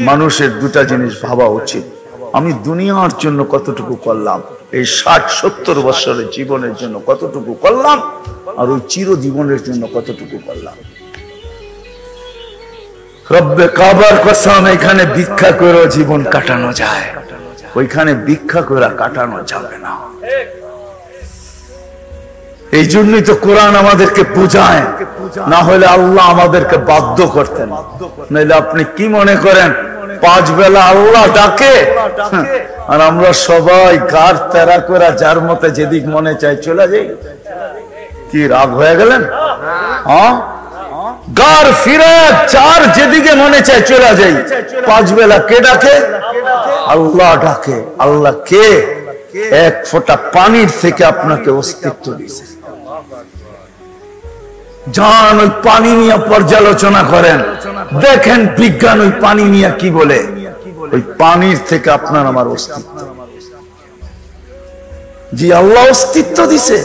মানুষের দুটা জিনিস ভাবা উচিত। আমি দুনিয়ার জন্য কতটুকু করলাম, এই ষাট, সত্তর বছরের জীবনের জন্য কতটুকু করলাম, আর ওই চিরজীবনের জন্য কতটুকু করলাম। কাবার কসম, এখানে ভিক্ষা করে জীবন কাটানো যায়। ওইখানে ভিক্ষা করে কাটানো যাবে না। এই জন্যই তো কোরআন আমাদেরকে বুঝায়। না হলে আল্লাহ আমাদেরকে বাধ্য করতেন। নাহলে আপনি কি মনে করেন? পাঁচ বেলা আল্লাহ ডাকে। আর আমরা সবাই গার তেরা করে যার মতে যেদিক মনে চাই চলে যাই। কি রাগ হয়ে গেলেন? গার ফিরে চার যেদিকে মনে চায় চলে যাই। পাঁচ বেলা কে ডাকে? আল্লাহ ডাকে। আল্লাহ কে? এক ফোঁটা পানির থেকে আপনাকে অস্তিত্ব দিয়েছে। যান ওই পানি নিয়ে পর্যালোচনা করেন। দেখেন বিজ্ঞান ওই পানি নিয়ে কি বলে। ওই পানির থেকে আপনার আমার অস্তিত্ব। জি আল্লাহ অস্তিত্ব দিছে,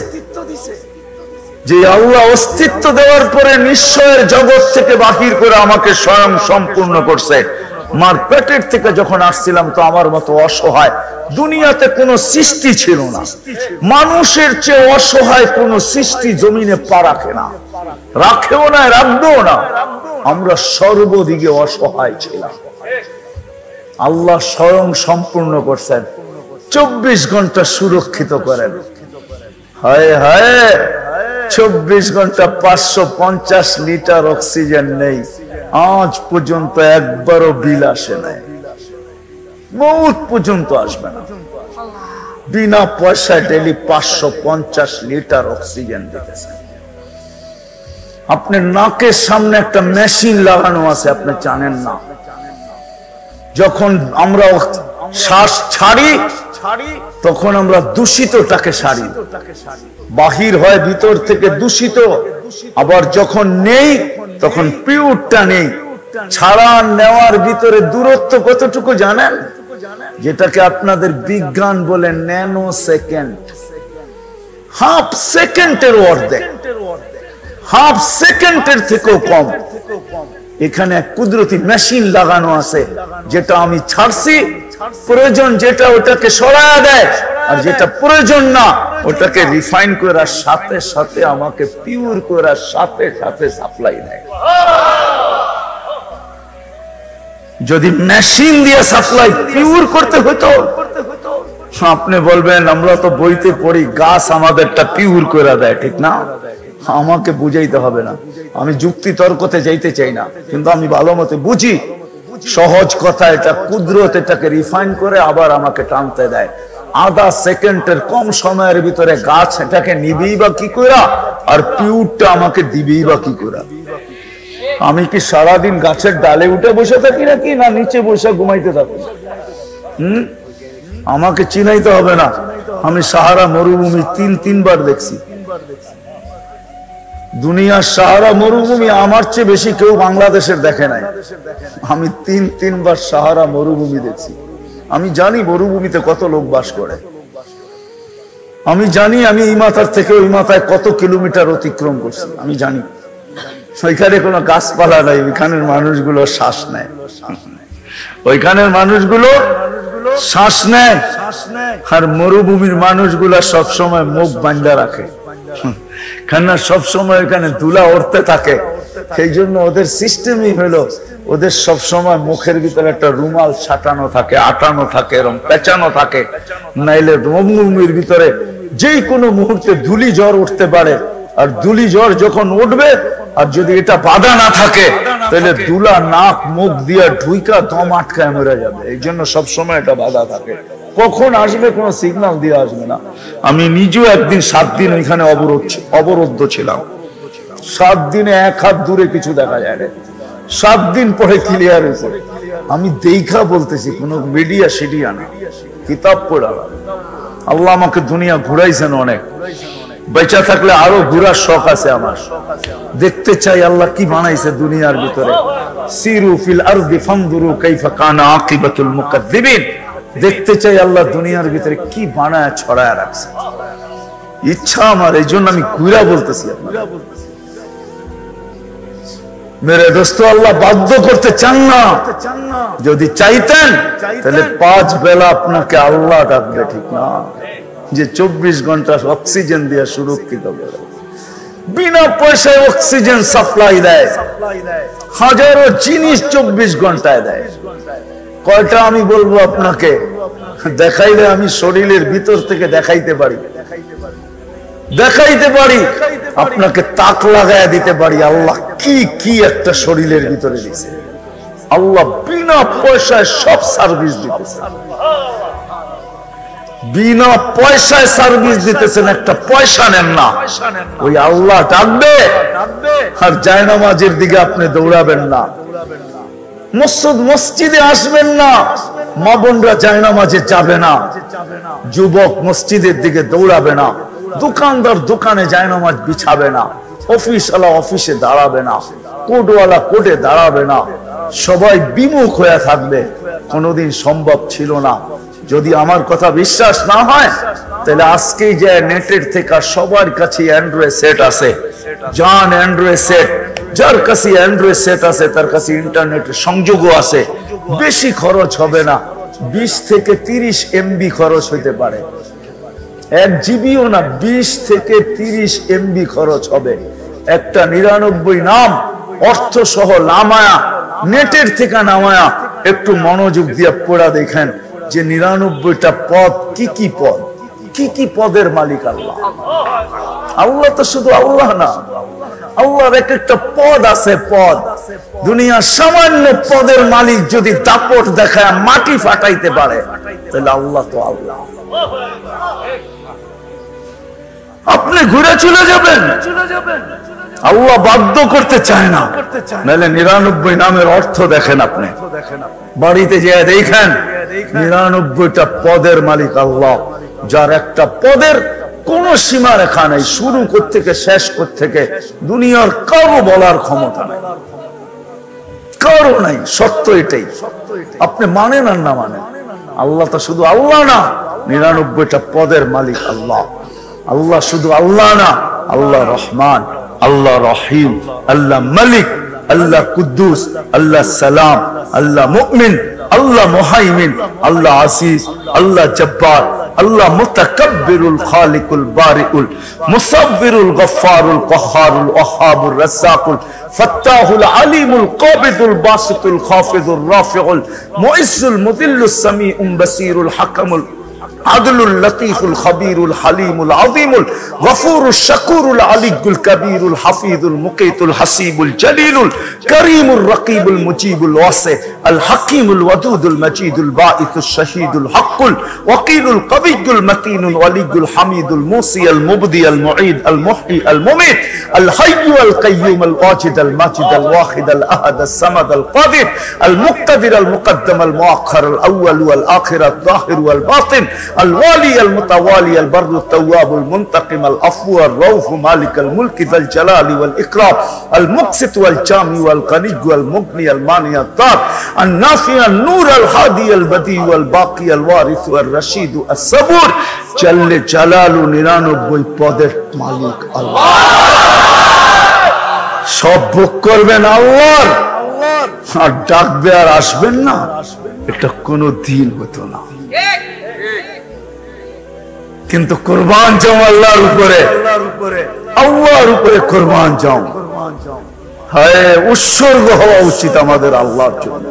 যে আল্লাহ অস্তিত্ব দেওয়ার পরে নিশ্চয়ের জগৎ থেকে বাহির করে আমাকে স্বয়ং সম্পূর্ণ করছে। মার পেটের থেকে যখন আসছিলাম তো আমার মতো অসহায়। দুনিয়াতে কোনো সৃষ্টি ছিল না। মানুষের চেয়ে অসহায় কোনো সৃষ্টি জমিনে পা রাখে না। রাখেও না, রাখবেও না। আমরা সর্বদিকে অসহায় ছিলাম। আল্লাহ স্বয়ং সম্পূর্ণ করছেন। চব্বিশ ঘণ্টা সুরক্ষিত করেন। হায় হায়, চব্বিশ ঘণ্টা পাঁচশো পঞ্চাশ লিটার অক্সিজেন নেই। আজ পর্যন্ত একবারও বিল আসে নাই। মৌত পর্যন্ত আসবে না। বিনা পয়সায় ডেলি পাঁচশো পঞ্চাশ লিটার অক্সিজেন দিতেছে আপনার নাকের সামনে একটা মেশিন লাগানো আছে, আপনি জানেন না। যখন আমরা শ্বাস ছাড়ি, তখন আমরা দূষিতটাকে সারি। বাহির হয়, ভিতর থেকে দূষিত। আবার যখন নেই, তখন পিউরটা নেই। ছাড়া নেওয়ার ভিতরে দূরত্ব কতটুকু জানেন? যেটাকে আপনাদের বিজ্ঞান বলে ন্যানো সেকেন্ড হাফ সেকেন্ডের অর্ধেক। হাফ সেকেন্ডের থেকেও কম। এখানে এক কুদরতি মেশিন লাগানো আছে, যেটা আমি ছাড়ছি। প্রয়োজন যেটা ওটাকে সরা দেয়, আর যেটা প্রয়োজন না, ওটাকে রিফাইন করার সাথে সাথে আমাকে পিওর করার সাথে সাথে সাপ্লাই দেয়। যদি মেশিন দিয়ে সাপ্লাই পিওর করতে হতো, আপনি বলবেন, আমরা তো বইতে পড়ি, গাছ আমাদেরটা পিওর করে দেয়, ঠিক না? আমাকে বুঝাইতে হবে না। আমি যুক্তি তর্কতে যাইতে চাই না। কিন্তু আমি ভালো মতে বুঝি, সহজ কথা এটা, কুদরত এটাকে রিফাইন করে আবার আমাকে টানতে দেয়। আধা সেকেন্ডের কম সময়ের ভিতরে গাছ এটাকে নিবেই বা কি করা আর পিউরটা আমাকে দিবেই বা কি করা আমি কি সারাদিন গাছের ডালে উঠে বসে থাকি নাকি, না নিচে বসে ঘুমাইতে থাকি? হম? আমাকে চিনাইতে হবে না। আমি সাহারা মরুভূমি তিন, তিনবার দেখছি। দুনিয়ার সাহারা মরুভূমি আমার চেয়ে বেশি কেউ বাংলাদেশের দেখে নাই। আমি তিন, তিনবার সাহারা মরুভূমি দেখছি। আমি জানি মরুভূমিতে কত লোক বাস করে। আমি জানি আমি এই মাথার থেকে ওই মাথায় কত কিলোমিটার অতিক্রম করছি। আমি জানি। ওইখানে কোনো গাছপালা নাই, ওইখানের মানুষগুলো শ্বাস নেয়। ওইখানের মানুষগুলো শ্বাস নেয়। আর মরুভূমির মানুষগুলা সবসময় মুখ বান্ধা রাখে। কেননা সবসময় এখানে ধুলা উঠতে থাকে। সেই জন্য ওদের সিস্টেমই হলো, ওদের সব সময় মুখের ভিতরে একটা রুমাল ছাটানো থাকে, আটানো থাকে এরকম পেঁচানো থাকে। নাইলে রমভূমির ভিতরে যে কোনো মুহূর্তে ধুলি জ্বর উঠতে পারে। আর ধুলি জ্বর যখন উঠবে, আর যদি এটা বাধা না থাকে, তাহলে দুলা নাক মুখ দিয়ে ঢুইকা দম আটকায় মরে যাবে। এই জন্য সবসময় এটা বাধা থাকে। কখন আসবে কোনো সিগন্যাল দিয়ে আসবে না। আমি নিজেও একদিন, সাত দিন ওইখানে অবরোধ অবরুদ্ধ ছিলাম। সাত দিনে এক হাত দূরে কিছু দেখা যায় না সাত দিন পরে ক্লিয়ার হয়েছে আমি দেখা বলতেছি, কোন মিডিয়া সিডিয়া না। কিতাব পড়া আল্লাহ আমাকে দুনিয়া ঘুরাইছেন অনেক। বেচা থাকলে আরও ঘুরার শখ আছে আমার। দেখতে চাই আল্লাহ কি বানাইছে দুনিয়ার ভিতরে। সিরু ফিল আরদি ফানদুরু কাইফা কানা আকিবাতুল মুকাদ্দিবিন। দেখতে চাই আল্লাহ দুনিয়ার ভিতরে কি বানায়, ছড়ায় রাখছে। ইচ্ছা আমার, এই জন্য আমি ঘুরা বলতেছি মেরে দোস্ত, আল্লাহ বাধ্য করতে চান না। যদি চাইতেন, তাহলে পাঁচ বেলা আপনাকে আল্লাহ ডাকবে, ঠিক না? যে চব্বিশ ঘণ্টা অক্সিজেন দিয়ে সুরক্ষিত করে। বিনা পয়সায় অক্সিজেন সাপ্লাই দেয়। হাজারো জিনিস চব্বিশ ঘন্টায় দেয়। কয়টা আমি বলব আপনাকে? দেখাইলে আমি শরীরের ভিতর থেকে দেখাইতে পারি। দেখাইতে পারি। আপনাকে তাক লাগায় দিতে পারি। আল্লাহ কি কি একটা শরীরের ভিতরে দিছে। আল্লাহ বিনা পয়সায় সব সার্ভিস দিতেছে। বিনা পয়সায় সার্ভিস দিতেছেন, একটা পয়সা নেন না। ওই আল্লাহ ডাকবে। আর জায়নামাজের দিকে আপনি দৌড়াবেন না। মসজিদ, মসজিদে আসবেন না। মা বোনরা জায়নামাজে যাবে না। যুবক মসজিদের দিকে দৌড়াবে না। দোকানদার দোকানে জায়নামাজ বিছাবে না। অফিসওয়ালা অফিসে দাঁড়াবে না। কোর্টওয়ালা কোর্টে দাঁড়াবে না। সবাই বিমুখ হয়ে থাকবে। কোনোদিন সম্ভব ছিল না। যদি আমার কথা বিশ্বাস না হয়, তাহলে আজকেই যে নেটের থেকে সবার কাছে অ্যান্ড্রয়েড সেট আছে। জান অ্যান্ড্রয়েড সেট যার কাছে অ্যান্ড্রয়েড সেট আছে, তার কাছে ইন্টারনেটের সংযোগও আছে, বেশি খরচ হবে না। বিশ থেকে তিরিশ এমবি খরচ হইতে পারে। এক জিবিও না, বিশ থেকে তিরিশ এমবি খরচ হবে। একটা নিরানব্বই নাম অর্থ সহ নামায়া, নেটের থেকে নামায়া, একটু মনোযোগ দিয়ে পড়া দেখেন যে নিরানব্বইটা পদ কি কি পদ? কি কি পদের মালিক আল্লাহ? আল্লাহ তো শুধু আল্লাহ না। আল্লাহর এক একটা পদ আছে পদ। দুনিয়ার সামান্য পদের মালিক যদি দাপট দেখায়, মাটি ফাটাইতে পারে, তাহলে আল্লাহ তো আল্লাহ। আপনি ঘুরে চলে যাবেন। আল্লাহ বাধ্য করতে চায় না। নাহলে নিরানব্বই নামের অর্থ দেখেন আপনি। বাড়িতে যে দেখেন, নিরানব্বইটা পদের মালিক আল্লাহ। যার একটা পদের কোন সীমা রেখা নেই, শুরু থেকে শেষ থেকে দুনিয়ার কারও বলার ক্ষমতা নেই। কারও নাই, সত্য এটাই। আপনি মানেন আর না মানেন? আল্লাহ তো শুধু আল্লাহ না, নিরানব্বইটা পদের মালিক আল্লাহ। আল্লাহ শুধু আল্লাহ না, আল্লাহ রহমান, আল্লাহ রহিম, আল্লাহ মালিক, আল্লাহ কুদ্দুস, আল্লাহ সালাম, আল্লাহ মুমিন, আল্লাহ মুহাইমিন, আল্লাহ আসিস আল্লাহ জব্বার। اللہ متکبر الخالق البارع المصور الغفار القحار الاحاب الرزاق الفتاح العلیم القابض الباسط الخافض الرافع المعز المذل السمیع بصیر الحکم الرافع عدل اللطيف الخبير الحليم العظيم الغفور الشكور العلي الكبير الحفيظ المقيت الحسيب الجليل الكريم الرقيب المجيب الواسع الحكيم الودود المجيد الباعث الشهيد الحق الوكيل القوي المتين الولي الحميد الموصي المبدي المعيد المحيي المميت الحي القيوم الواجد الماجد الواحد الأحد الصمد القادر المقتدر المقدم المؤخر الأول والآخر الظاهر والباطن الوالي المتوالي البر التواب المنتقم العفو الروف مالك الملك ذا الجلال والإكرام المقسط والجامع والغني والمغني المانع الدار النافع النور الهادي البديع والباقي الوارث والرشيد الصبور جل جلال নিরানব্বই পদের মালিক আল্লাহ সব ভোগ করবেন আল্লাহর আর ডাকবে আর আসবেন না এটা কোনো দিন হতো না কিন্তু কোরবান যাও আল্লাহর উপরে। আল্লাহর উপরে কোরবান যাও হ্যাঁ উৎসর্গ হওয়া উচিত আমাদের আল্লাহর জন্য।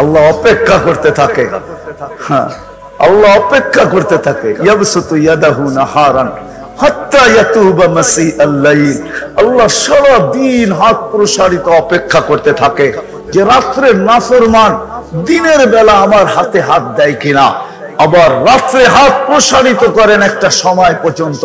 আল্লাহ অপেক্ষা করতে থাকে। হ্যাঁ আল্লাহ অপেক্ষা করতে থাকে। ইয়াবসুতু ইয়াদাহু নাহারান হাত্তা ইয়াতুবা মাসিআল লাইল। আল্লাহ সারা দিন হাত প্রসারিত অপেক্ষা করতে থাকে যে রাত্রে নাফরমান দিনের বেলা আমার হাতে হাত দেয় কিনা। আবার রাত্রে হাত প্রসারিত করেন একটা সময় পর্যন্ত।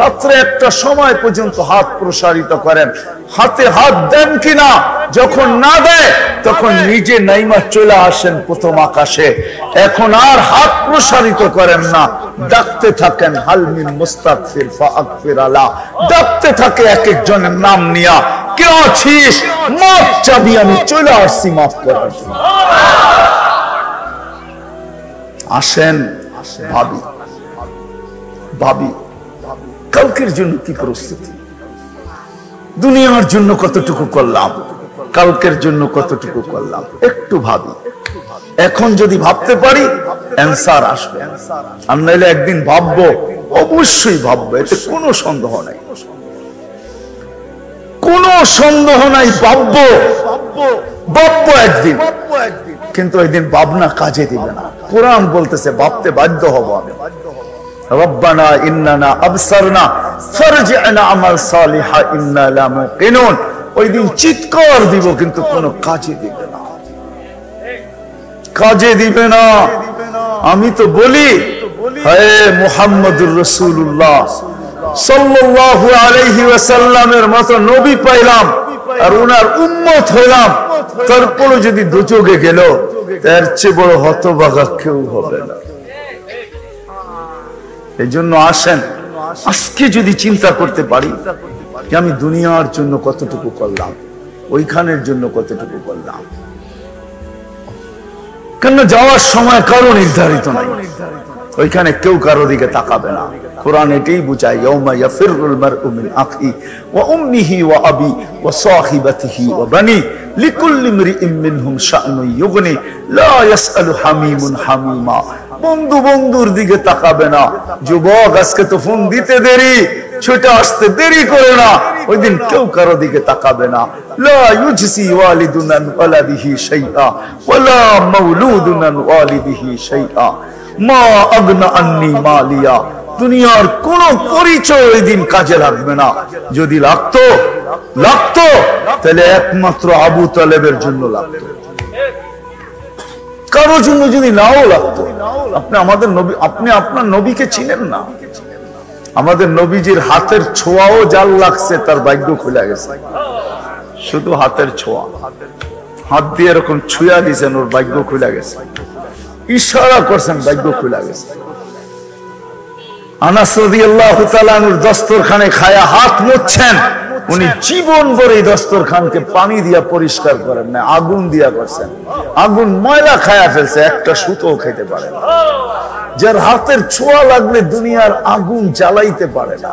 রাত্রে একটা সময় পর্যন্ত হাত প্রসারিত করেন। হাতে হাত দেন কিনা যখন না দেয়, তখন নিজে নাইমা চলে আসেন প্রথম আকাশে। এখন আর হাত প্রসারিত করেন না। ডাকতে থাকেন হালমিন মুস্তাকফির ফাকফির আলা। ডাকতে থাকে এক একজনের নাম নিয়া। কে আছিস? মাফ চাবি আমি চলে আসছি মাফ আসেন, ভাবি। ভাবি, কালকের জন্য কি প্রস্তুতি দুনিয়ার জন্য কতটুকু করলাম? কালকের জন্য কতটুকু করলাম? একটু ভাবি। এখন যদি ভাবতে পারি, অ্যান্সার আসবে। আর একদিন ভাববো, অবশ্যই ভাববো, এতে কোনো সন্দেহ নাই। কোন সন্দেহ নাই ভাববো। ভাববো। একদিন। কিন্তু একদিন ভাবনা কাজে দিবে না। কোরআন বলতেছে ভাবতে বাধ্য হব আমি। রব্বানা ইন্নানা আবসারনা ফারজি'না আমাল সালিহা ইন্না লামুকিনুন ওই দিন চিৎকার দিব কিন্তু কোনো কাজে দিবে না। কাজে দিবে না। আমি তো বলি। হে মুহাম্মদুর রাসূলুল্লাহ সাল্লাল্লাহু আলাইহি ওয়াসাল্লামের মতো তারপরে যদি দুচোগে গেল, তার চেয়ে বড় হতভাগা কেউ হবে না। এই জন্য আসেন, আজকে যদি চিন্তা করতে পারি যে আমি দুনিয়ার জন্য কতটুকু করলাম, ওইখানের জন্য কতটুকু করলাম। কেন যাওয়ার সময় কারও নির্ধারিত নাই। ওইখানে কেউ কারও দিকে তাকাবে না। কোরআন এটাই বুঝায় ইয়াউমা ইয়াফিরুল মারউ মিন আখি ওয়া উম্মিহি ওয়া আবি ওয়া সাহিবাতিহি ওয়া বানি লিকুল্লি ইমরিইম মিনহুম শা'নুন ইউগনি লা ইয়াসআলু হামিমুন হামিমা বন্ধু বন্ধুর দিকে তাকাবে না যুবক আজকে তো ফোন দিতে দেরি ছুটে আসতে দেরি করে না ওই দিন কেউ কারও দিকে তাকাবে না লা ইউজসি ওয়ালিদুন আন ওয়ালাদিহি শাইআ ওয়ালা মাউলুদুন আন ওয়ালিদিহি শাইআ মা আগনা আন্নি মালিয়া দুনিয়ার কোন পরিচয় দিন কাজে লাগবে না। যদি লাগতো লাগতো, তাহলে একমাত্র আবু তালেবের জন্য লাগতো। কারোর জন্য যদি নাও লাগতো, আপনি আমাদের নবী, আপনি আপনার নবীকে চিনেন না। আমাদের নবীজির হাতের ছোঁয়াও জাল লাগছে, তার ভাগ্য খুলে গেছে। শুধু হাতের ছোঁয়া। হাত দিয়ে এরকম ছুঁয়া দিয়েছেন ওর ভাগ্য খুলে গেছে। ইশারা করছেন, ভাগ্য খুলে গেছে। আনাস দস্তরখানে খায়া হাত মুছছেন। উনি জীবন ভরে দস্তরখানকে পানি দিয়া পরিষ্কার করেন না আগুন দিয়া করছেন। আগুন ময়লা খায়া ফেলছে একটা সুতো খেতে পারে না। যার হাতের ছোঁয়া লাগলে দুনিয়ার আগুন জ্বালাইতে পারে না।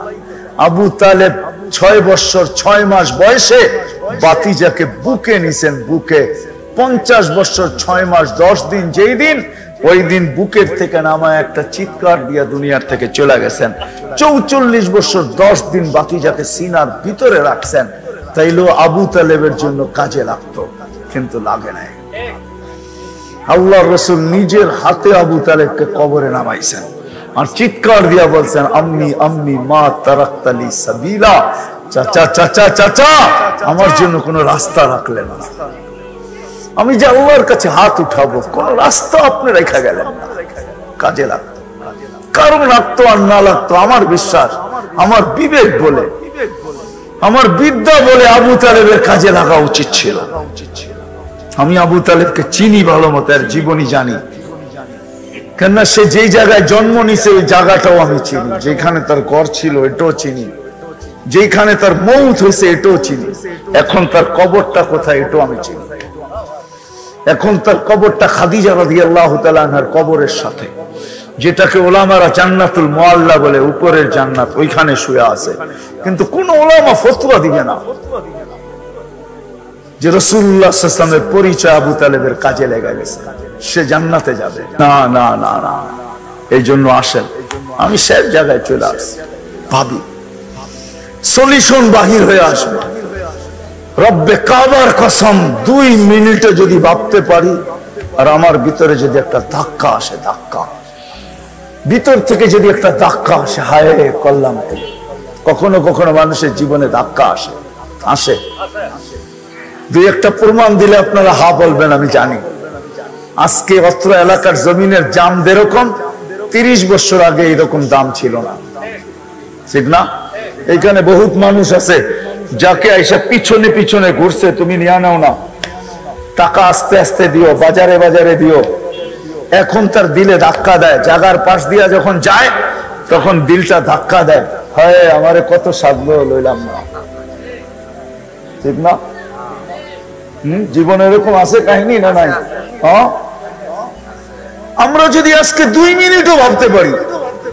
আবু তালেব ছয় বছর ছয় মাস বয়সে বাতিজাকে বুকে নিছেন বুকে পঞ্চাশ বছর ছয় মাস দশ দিন যেই দিন ওই দিন বুকের থেকে নামায় একটা চিৎকার দিয়া দুনিয়ার থেকে চলে গেছেন। চৌচল্লিশ বছর, দশ দিন বাতিজাকে সিনার ভিতরে রাখছেন, তাইলেও আবু তালেবের জন্য কাজে লাগতো, কিন্তু লাগে নাই। আল্লাহ রসুল নিজের হাতে আবু তালেবকে কবরে নামাইছেন আর চিৎকার দিয়া বলছেন, আম্মি আম্মি, মা তারাক্তালি সাবিলা। চাচা চাচা চাচা, আমার জন্য কোনো রাস্তা রাখলেন না। আমি যে আল্লাহর কাছে হাত উঠাবো, কোন রাস্তা আপনি রেখা গেলেন কাজে লাগতো। কারণ লাগতো আর না লাগতো, আমার বিশ্বাস, আমার বিবেক বলে, আমার বিদ্যা বলে আবু তালেবের কাজে লাগা উচিত ছিল। আমি আবু তালেবকে চিনি ভালো মতো আর জীবনী জানি। কেননা সে যেই জায়গায় জন্ম নিছে, ওই জায়গাটাও আমি চিনি। যেখানে তার ঘর ছিল, এটাও চিনি। যেখানে তার মৌত হয়েছে, এটাও চিনি। এখন তার কবরটা কোথায়, এটাও আমি চিনি। এখন তার কবরটা খাদিজা রাদি আল্লাহ তালার কবরের সাথে, যেটাকে ওলামারা জান্নাতুল মোয়াল্লা বলে, উপরের জান্নাত ওইখানে শুয়ে আছে। কিন্তু কোন ওলামা ফতুয়া দিবে না যে রসুল্লাহামের পরিচয় আবু তালেবের কাজে লেগে গেছে। সে জান্নাতে যাবে। না না না না। এই জন্য আসেন। আমি সব জায়গায় চলে আসছি। ভাবি। সলিউশন বাহির হয়ে আসবে। রব্বে কাবার কসম, দুই মিনিটে যদি ভাবতে পারি, আর আমার ভিতরে যদি একটা ধাক্কা আসে, ধাক্কা। ভিতর থেকে যদি একটা ধাক্কা আসে, হায় করলাম কখনো কখনো মানুষের জীবনে ধাক্কা আসে আসে। দুই একটা প্রমাণ দিলে আপনারা হা বলবেন, আমি জানি। আজকে অত্র এলাকার জমিনের জাম যেরকম, তিরিশ বছর আগে এরকম দাম ছিল না। ঠিক না? এখানে বহুত মানুষ আছে যাকে এসে পিছনে পিছনে ঘুরছে, তুমি নিয়ে নাও না। টাকা আস্তে আস্তে দিও, বাজারে বাজারে দিও। এখন তার দিলে ধাক্কা দেয়। জাগার পাশ দিয়া যখন যায়, তখন দিলটা ধাক্কা দেয়। হয়, আমারে কত সাধলো লইলাম না। ঠিক না? হম? জীবনে এরকম আছে কাহিনী না নাই? হ্যাঁ? আমরা যদি আজকে দুই মিনিটও ভাবতে পারি,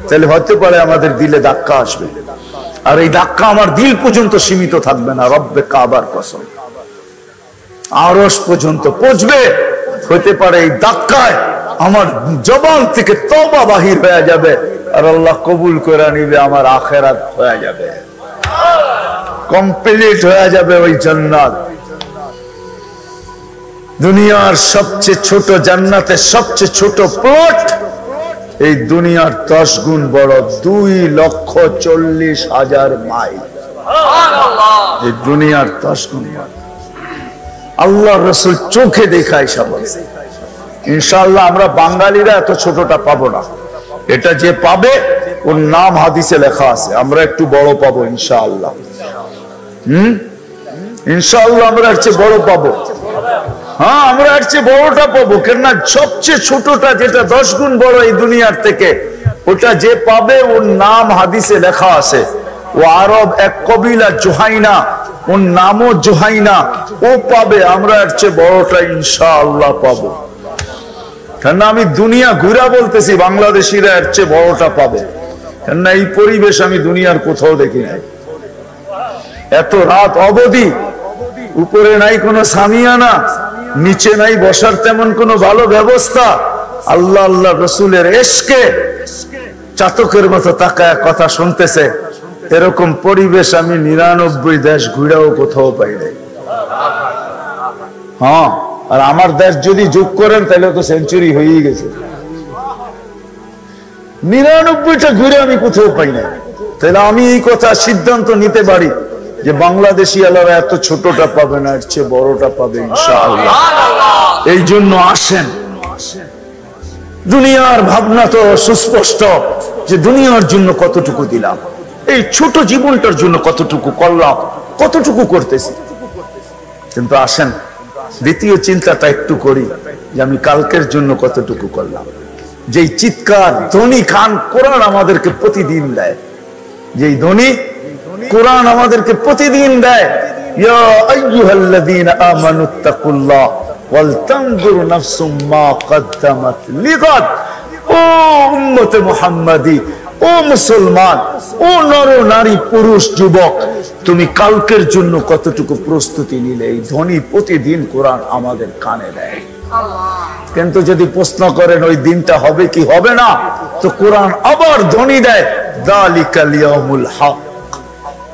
তাহলে হতে পারে আমাদের দিলে ধাক্কা আসবে। আর এই ধাক্কা আমার দিল পর্যন্ত সীমিত থাকবে না। রব্বে কাবার কসম। আরস পর্যন্ত পচবে হতে পারে এই ধাক্কায় আমার জবান থেকে তবা বাহির হয়ে যাবে আর আল্লাহ কবুল করে নিবে, আমার আখেরাত হয়ে যাবে। কমপ্লিট হয়ে যাবে ওই জান্নাত। দুনিয়ার সবচেয়ে ছোট জান্নাতের সবচেয়ে ছোট প্লট এই দুনিয়ার দশ গুণ বড় দুই লক্ষ চল্লিশ হাজার মাইল। এই দুনিয়ার দশ গুণ বড়। আল্লাহ রসুল চোখে দেখায় সব ইনশাল্লাহ আমরা বাঙালিরা এত ছোটটা পাবো না। এটা যে পাবে ওর নাম হাদিসে লেখা আছে আমরা একটু বড় পাবো ইনশাআল্লাহ। হম? ইনশাআল্লাহ আমরা বড় পাবো। হ্যাঁ আমরা এর চেয়ে বড়টা পাবো, কেননা সবচেয়ে ছোটটা যেটা দশ গুণ বড় এই দুনিয়ার থেকে, ওটা যে পাবে ওর নাম হাদিসে লেখা আছে। ও আরব এক কবিলা জোহাইনা, ওর নামও জোহাইনা, ও পাবে, আমরা এর চেয়ে বড়টা ইনশাআল্লাহ পাবো। কেননা আমি দুনিয়া ঘুরা বলতেছি, বাংলাদেশিরা এর চেয়ে বড়টা পাবে। কেননা এই পরিবেশ আমি দুনিয়ার কোথাও দেখি নাই। এত রাত অবধি, উপরে নাই কোনো সামিয়ানা নিচে নাই, বসার তেমন কোনো ভালো ব্যবস্থা? আল্লাহ আল্লাহ, রসুলের এসকে চাতকের মতো তাকায় কথা শুনতেছে। এরকম পরিবেশ আমি নিরানব্বই দেশ ঘুরেও কোথাও পাই নাই। হ্যাঁ আর আমার দেশ যদি যোগ করেন, তাহলে তো সেঞ্চুরি হয়েই গেছে। নিরানব্বইটা ঘুরে আমি কোথাও পাই না তাহলে আমি এই কথা সিদ্ধান্ত নিতে পারি। যে বাংলাদেশি আলাদা এত ছোটটা পাবে না এর চেয়ে বড়টা পাবে ইনশাআল্লাহ। এই জন্য আসেন। দুনিয়ার ভাবনা তো সুস্পষ্ট যে দুনিয়ার জন্য কতটুকু দিলাম এই ছোট জীবনটার জন্য কতটুকু করলাম কতটুকু করতেছি। কিন্তু আসেন দ্বিতীয় চিন্তাটা একটু করি যে আমি কালকের জন্য কতটুকু করলাম। যেই চিৎকার ধনী খান কোরআন আমাদেরকে প্রতিদিন দেয় যেই ধনী কোরআন আমাদেরকে প্রতিদিন তুমি কালকের জন্য কতটুকু প্রস্তুতি নিলে? এই ধ্বনি প্রতিদিন কোরআন আমাদের কানে দেয়। কিন্তু যদি প্রশ্ন করেন, ওই দিনটা হবে কি হবে না? তো কোরআন আবার ধনী দেয়। দালিকাল হক।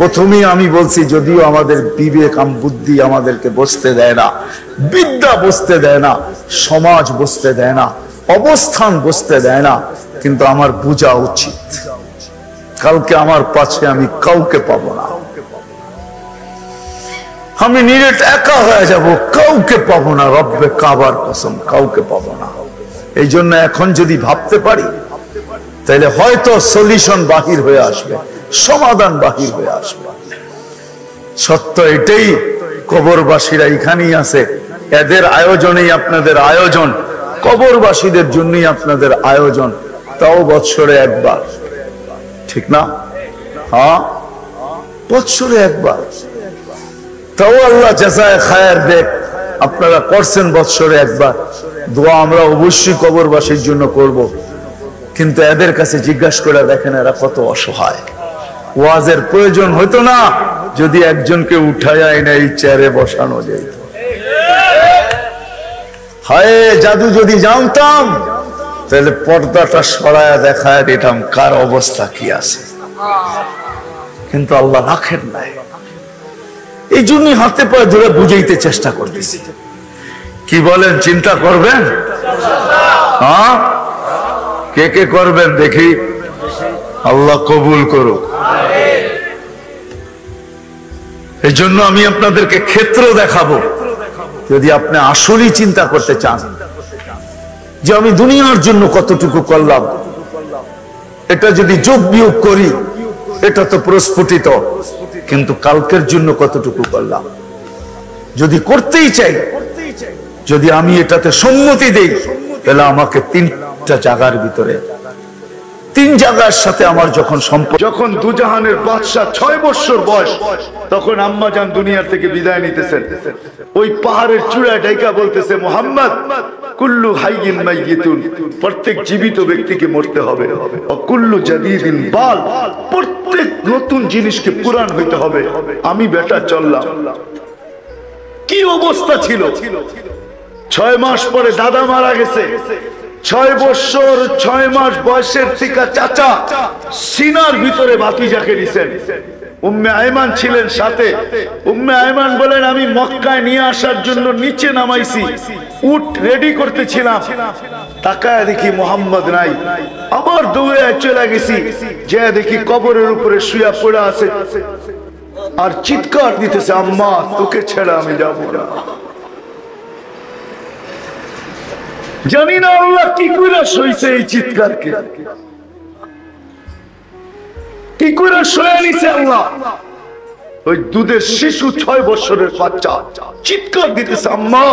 প্রথমেই আমি বলছি, যদিও আমাদের বিবেক বুদ্ধি আমাদেরকে বসতে দেয় না, বিদ্যা বসতে দেয় না, সমাজ বসতে দেয় না, অবস্থান বসতে দেয় না, কিন্তু আমার বোঝা উচিত। কালকে আমার পাশে আমি কাউকে পাবো না। আমি নিরেট একা হয়ে যাব, কাউকে পাবো না, রব্বে কাবার কসম, কাউকে পাবো না। এই জন্য এখন যদি ভাবতে পারি তাহলে হয়তো সলিউশন বাহির হয়ে আসবে। সমাধান বাহির হয়ে আসবে। সত্য এটাই, কবরবাসীরা এখানেই আছে। এদের আয়োজনেই আপনাদের আয়োজন। কবরবাসীদের জন্যই আপনাদের আয়োজন। তাও বৎসরে একবার। ঠিক না? হ্যাঁ? বৎসরে একবার। তাও আল্লাহ চেঁচায় খায়ের দেখ। আপনারা করছেন বৎসরে একবার। দোয়া আমরা অবশ্যই কবরবাসীর জন্য করব। কিন্তু এদের কাছে জিজ্ঞাসা করে দেখেন এরা কত অসহায়। ওয়াজের প্রয়োজন হতো না, যদি একজনকে উঠায় এনে এই চেয়ারে বসানো যেত হায়, জাদু যদি জানতাম, তাহলে পর্দাটা সরায়া দেখায় দিতাম, কার অবস্থা কি আছে। কিন্তু আল্লাহ রাখেন নাই। এই জন্যই হাতে পায়ে ধরে বুঝাইতে চেষ্টা করতেছি। কি বলেন, চিন্তা করবেন? হ্যাঁ? কে কে করবেন দেখি। আল্লাহ কবুল করুক। এই জন্য আমি আপনাদেরকে ক্ষেত্র দেখাবো। যদি আপনি আসলেই চিন্তা করতে চান যে আমি দুনিয়ার জন্য কতটুকু করলাম, এটা যদি যোগ বিয়োগ করি, এটা তো প্রস্ফুটিত, কিন্তু কালকের জন্য কতটুকু করলাম? যদি করতেই চাই, যদি আমি এটাতে সম্মতি দেই, তাহলে আমাকে তিনটা জায়গার ভিতরে তিন জায়গার সাথে আমার যখন সম্পর্ক যখন দুজাহানের বাদশাহ ছয় বছর বয়স, তখন আম্মা যান দুনিয়ার থেকে বিদায় নিতেছেন। ওই পাহাড়ের চূড়ায় ডাইকা বলতেছে, মোহাম্মদ, কুল্লু হাইয়িন মাইয়িতুন, প্রত্যেক জীবিত ব্যক্তিকে মরতে হবে। কুল্লু জাদিদিন বাল, প্রত্যেক নতুন জিনিসকে পুরাণ হইতে হবে। আমি বেটা চললাম। কি অবস্থা ছিল? ছয় মাস পরে দাদা মারা গেছে। ছয় বছর, ছয় মাস বয়সের থেকে চাচা সিনার ভিতরে বাতিজাকে দিছেন। উম্মে আয়মান ছিলেন সাথে। উম্মে আয়মান বলেন, আমি মক্কায় নিয়ে আসার জন্য নিচে নামাইছি, উট রেডি করতেছিলাম। তাকায় দেখি মোহাম্মদ নাই। আবার দৌড়ে চলে গেছি যে দেখি কবরের উপরে শুয়া পড়ে আছে। আর চিৎকার দিতেছে, আম্মা, তোকে ছেড়ে আমি যাব না। জানি না আল্লাহ কি করে সইছে এই চিৎকারকে। কি করে সয়ে নিছে আল্লাহ? ওই দুধের শিশু ছয় বছরের বাচ্চা। চিৎকার দিতেছে, আম্মা,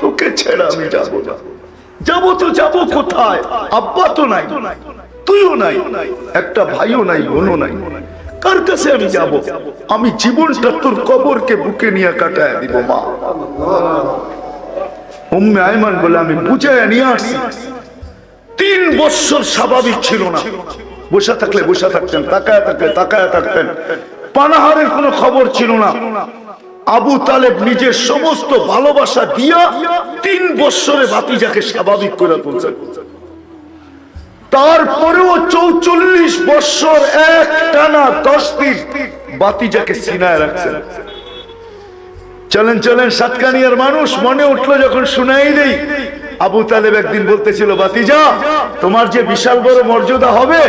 তোকে ছেড়ে আমি যাব যাব তো যাব কোথায়? আব্বা তো নাই, তুইও নাই, একটা ভাইও নাই, বোনও নাই। কার কাছে আমি যাব? আমি জীবনটা তোর কবরকে বুকে নিয়ে কাটায় দিব, মা। উম্মে আয়মান বলে আমি বুঝে নিয়ে আসছি। তিন বছর স্বাভাবিক ছিল না। বসে থাকলে বসে থাকতেন, তাকায় থাকলে তাকায় থাকতেন। পানাহারের কোনো খবর ছিল না। আবু তালেব নিজের সমস্ত ভালোবাসা দিয়া তিন বছরে বাতিজাকে স্বাভাবিক করে তুলছেন। তারপরেও চৌচল্লিশ বছর এক টানা দশ দিন বাতিজাকে সিনায় রাখছেন। চলেন চলেন, সাতকানিয়ার মানুষ, মনে উঠল যখন শুনাই দেই। আবু তালেব একদিন বলতেছিল বাতিজা তোমার যে বিশাল বড় মর্যাদা হবে,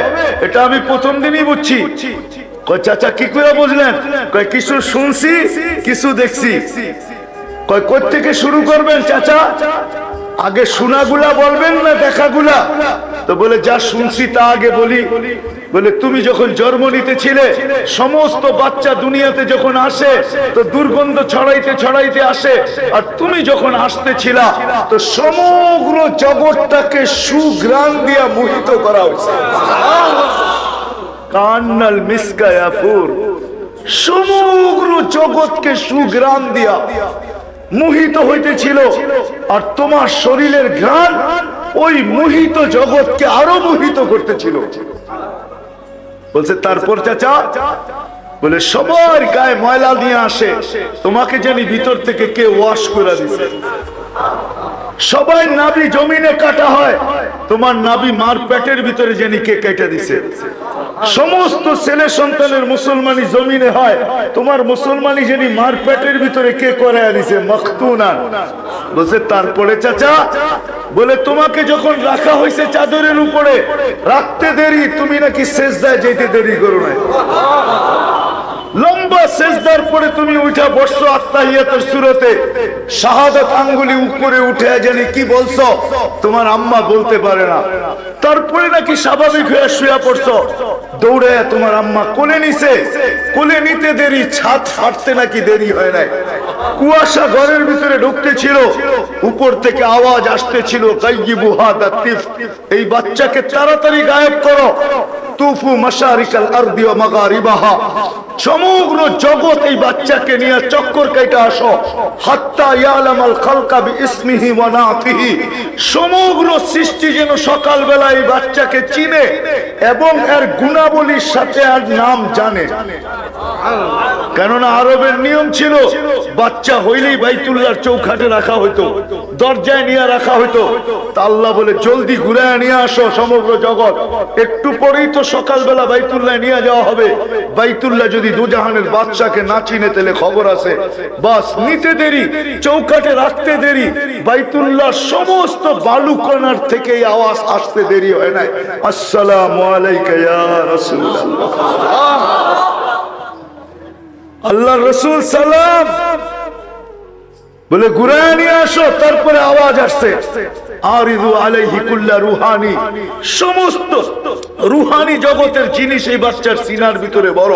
এটা আমি প্রথম দিনই বুঝছি। চাচা, কি করে বুঝলেন? কিছু শুনছি, কিছু দেখছি। কয় থেকে শুরু করবেন, চাচা? আগে শোনাগুলা বলবেন না দেখাগুলা? তো বলে, যা শুনছি তা আগে বলি। বলে, তুমি যখন জন্ম নিতেছিলে, সমস্ত বাচ্চা দুনিয়াতে যখন আসে, তো দুর্গন্ধ ছড়াইতে ছড়াইতে আসে। আর তুমি যখন আসতেছিলা, তো সমগ্র জগৎটাকে সুগ্রাম দিয়া মোহিত করা হয়েছে। কান্নাল মিসকায়াপুর সমগ্র জগৎকে সুগ্রাম দিয়া মোহিত হইতেছিল। আর তোমার শরীরের ঘ্রাণ ওই মোহিত জগৎকে আরও মোহিত করতেছিল। বলছে, তারপর চাচা? বলে, সবার গায়ে ময়লা নিয়ে আসে। তোমাকে জানি ভিতর থেকে কে ওয়াশ করে দিছে। সবাই নাবি জমিনে কাটা হয়। তোমার নাবি মার পেটের ভিতরে জানি কে কেটে দিছে। সমস্ত ছেলে সন্তানের মুসলমানি জমিনে হয়। তোমার মুসলমানি জানি মার পেটের ভিতরে কে করে দিছে? মখতুনা। বলছে, তারপরে চাচা, বলে, তোমাকে যখন রাখা হয়েছে চাদরের উপরে, রাখতে দেরি, তুমি নাকি শেষ দেয় যেতে দেরি করো না লম্বা শেষদার পরে তুমি উঠা বসছো আত্মাহিয়াতের সুরতে। শাহাদত আঙ্গুলি উপরে উঠে জানি কি বলছো, তোমার আম্মা বলতে পারে না। তারপরে নাকি স্বাভাবিক হয়ে শুয়ে পড়ছো? দৌড়ে তোমার আম্মা কোলে নিছে। কোলে নিতে দেরি, ছাদ ফাটতে নাকি দেরি হয় নাই। কুয়াশা ঘরের ভিতরে ঢুকতে ছিল উপর থেকে আওয়াজ আসতে ছিল এই বাচ্চাকে তাড়াতাড়ি গায়েব করো সমগ্র জগৎ এই বাচ্চাকে নিয়ে চক্কর কেটে আসো হাত্তা নাতিহি সমগ্র সৃষ্টি যেন সকালবেলা এই বাচ্চাকে চিনে এবং এর গুণাবলীর সাথে আর নাম জানে। কেননা আরবের নিয়ম ছিল, বাচ্চা হইলেই বাইতুল্লাহর চৌখাটে রাখা হইতো, দরজায় নিয়ে রাখা হইতো। তা আল্লাহ বলে, জলদি ঘুরে নিয়ে আসো সমগ্র জগৎ। একটু পরেই তো সকালবেলা বাইতুল্লাহ নিয়ে যাওয়া হবে। বাইতুল্লাহ যদি দুজাহানের বাচ্চাকে না চিনে তেলে খবর আছে। বাস, নিতে দেরি, চৌকাটে রাখতে দেরি। বাইতুল্লাহ সমস্ত বালুকণার থেকে আওয়াজ আসতে দেরি। হয় নাই। আসসালামু আল্লাহ রসুল সালাম। বলে, ঘুরায় নিয়ে আসো, তারপরে আওয়াজ আসছে। আরিদু রুহানি। জগতের জিনিস এই বাচ্চার সিনার ভিতরে বড়।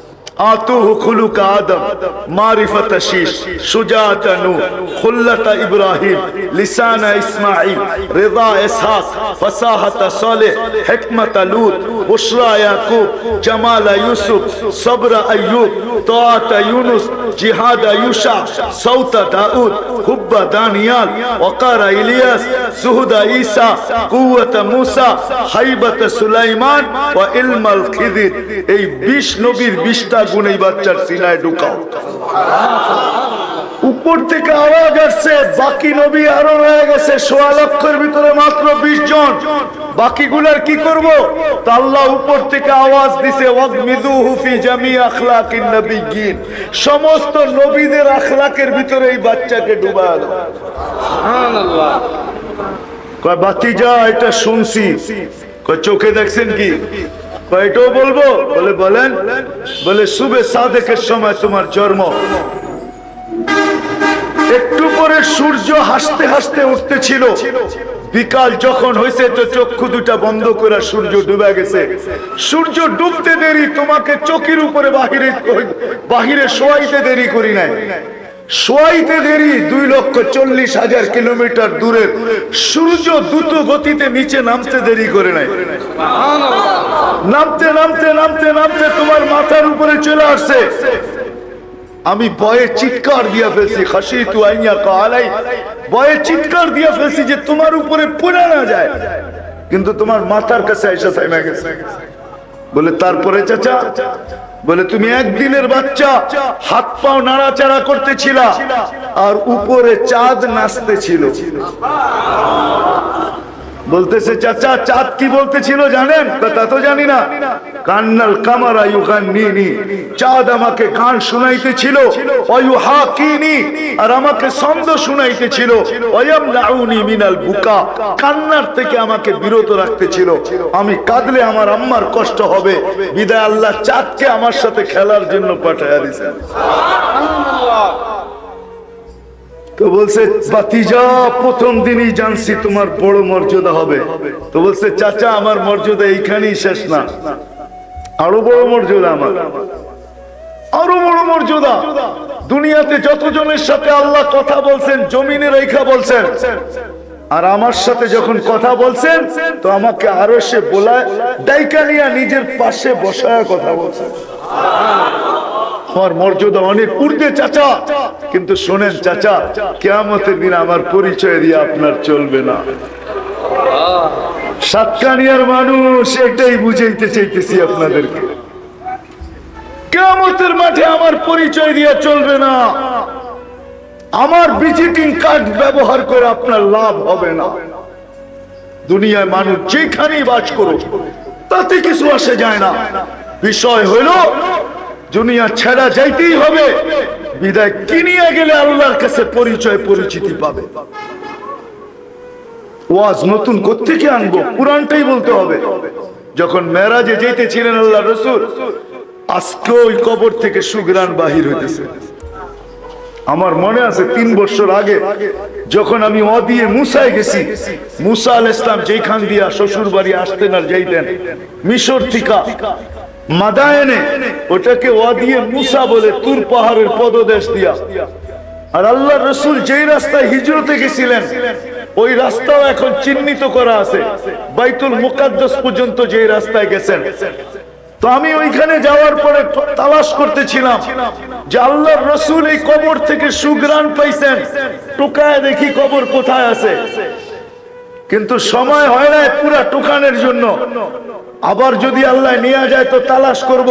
آتوه خلق آدم معرفة شیش شجاعت نو خلت ابراہیم لسان اسماعیل رضا اسحاق فصاحت صالح حکمت لوت بشرا یعقوب جمال یوسف صبر ایوب طاعت یونس جهاد یوشع صوت داود حب دانیال وقار الیاس زهد عیسى قوت موسى حیبت سلیمان و علم الخضر এই বিশ নবীর বিশটা গুণ এই বাচ্চার সিনায় ঢুকাও। উপর থেকে আওয়াজ আসছে বাকি নবী আরও রয়ে গেছে সোয়া লক্ষের ভিতরে মাত্র বিশ জন। বাকিগুলার কি করব? তা আল্লাহ উপর থেকে আওয়াজ দিছে সমস্ত নবীদের আখলাকের ভিতরে এই বাচ্চাকে সুবহানাল্লাহ। কয় বাতিজা এটা শুনছি। কয় চোখে দেখছেন কি? এটাও বলব? বলে বলেন, বলে শুভে সাদেকের সময় তোমার জন্ম। একটু পরে সূর্য হাসতে হাসতে উঠতেছিল। বিকাল যখন হয়েছে তো চক্ষু দুটা বন্ধ করে সূর্য ডুবে গেছে। সূর্য ডুবতে দেরি, তোমাকে চকির উপরে বাহিরে বাহিরে শোয়াইতে দেরি করি নাই। শোয়াইতে দেরি, দুই লক্ষ চল্লিশ হাজার কিলোমিটার দূরের সূর্য দ্রুত গতিতে নিচে নামতে দেরি করে নামতে নামতে নামতে নামতে তোমার মাথার উপরে চলে আসছে। আমি ভয়ে চিৎকার দিয়া ফেলছি খাসি তু আইয়া কালাই। ভয়ে চিৎকার দিয়া ফেলছি যে তোমার উপরে পড়ে না যায়। কিন্তু তোমার মাথার কাছে এসে থাইমা গেছে। বলে, তারপরে চাচা বলে তুমি একদিনের বাচ্চা হাত পাও নাড়াচাড়া করতেছিল আর উপরে চাঁদ নাচতেছিল। বলতেছে, চাচা, চাঁদ কি বলতেছিল জানেন? তা, তো জানি না। কান্নাল কামারা ইউকান নিনি চাঁদ আমাকে গান শুনাইতেছিল, অয়ুহাকিনি, আর আমাকে ছন্দ শুনাইতেছিল অয়াম লাউনি মিনাল বুকা। কান্নার থেকে আমাকে বিরত রাখতেছিল। আমি কাঁদলে আমার আম্মার কষ্ট হবে। বিদায় আল্লাহ চাঁদকে আমার সাথে খেলার জন্য পাঠাইয়া দিয়েছেন তো বলছে বাতিজা প্রথম দিনই জানছি তোমার বড় মর্যাদা হবে। তো বলছে, চাচা, আমার মর্যাদা এইখানেই শেষ না। আরও বড় মর্যাদা আমার। আরও বড় মর্যাদা। দুনিয়াতে যতজনের সাথে আল্লাহ কথা বলছেন, জমিনে রেখা বলছেন, আর আমার সাথে যখন কথা বলছেন, তো আমাকে আরও সে বলায়, ডাইকা নিয়ে নিজের পাশে বসায় কথা বলছেন। আমার মর্যাদা অনেক ঊর্ধ্বে, চাচা। কিন্তু শোনেন, চাচা, কেয়ামতের দিন আমার পরিচয় দিয়ে আপনার চলবে না। সাতকানিয়ার মানুষ, এটাই বুঝাইতে চাইতেছি আপনাদেরকে। কেয়ামতের মাঠে আমার পরিচয় দিয়ে চলবে না। আমার ভিজিটিং কার্ড ব্যবহার করে আপনার লাভ হবে না। দুনিয়ায় মানুষ যেখানেই বাস করো তাতে কিছু আসে যায় না। বিষয় হলো দুনিয়া ছেড়া যাইতেই হবে। বিদায় কিনিয়া গেলে আল্লাহর কাছে পরিচয়, পরিচিতি পাবে? ওয়াজ নতুন কোথেকে আনব? পুরানটাই বলতে হবে। যখন মেরাজে যেতেছিলেন আল্লাহ রসুল, আজকে ওই কবর থেকে সুগ্রান বাহির হইতেছে। আমার মনে আছে, তিন বছর আগে যখন আমি অ দিয়ে মুসায় গেছি, মুসা আল ইসলাম যেখান দিয়া শ্বশুর বাড়ি আসতেন আর যাইতেন, মিশর থিকা মাদায়নে ওটাকে ওয়া দিয়ে মুসা বলে তুর পাহাড়ের পদদেশ দিয়া। আর আল্লাহ রসুল যেই রাস্তায় হিজরতে গেছিলেন, ওই রাস্তাও এখন চিহ্নিত করা আছে। বাইতুল মুকাদ্দাস পর্যন্ত যেই রাস্তায় গেছেন। তো আমি ওইখানে যাওয়ার পরে তালাশ করতেছিলাম যে আল্লাহর রসুল এই কবর থেকে সুগ্রাণ পাইছেন। টোকায় দেখি কবর কোথায় আছে। কিন্তু সময় হয় না পুরা টোকানের জন্য। আবার যদি আল্লাহ নিয়ে যায় তো তালাশ করব।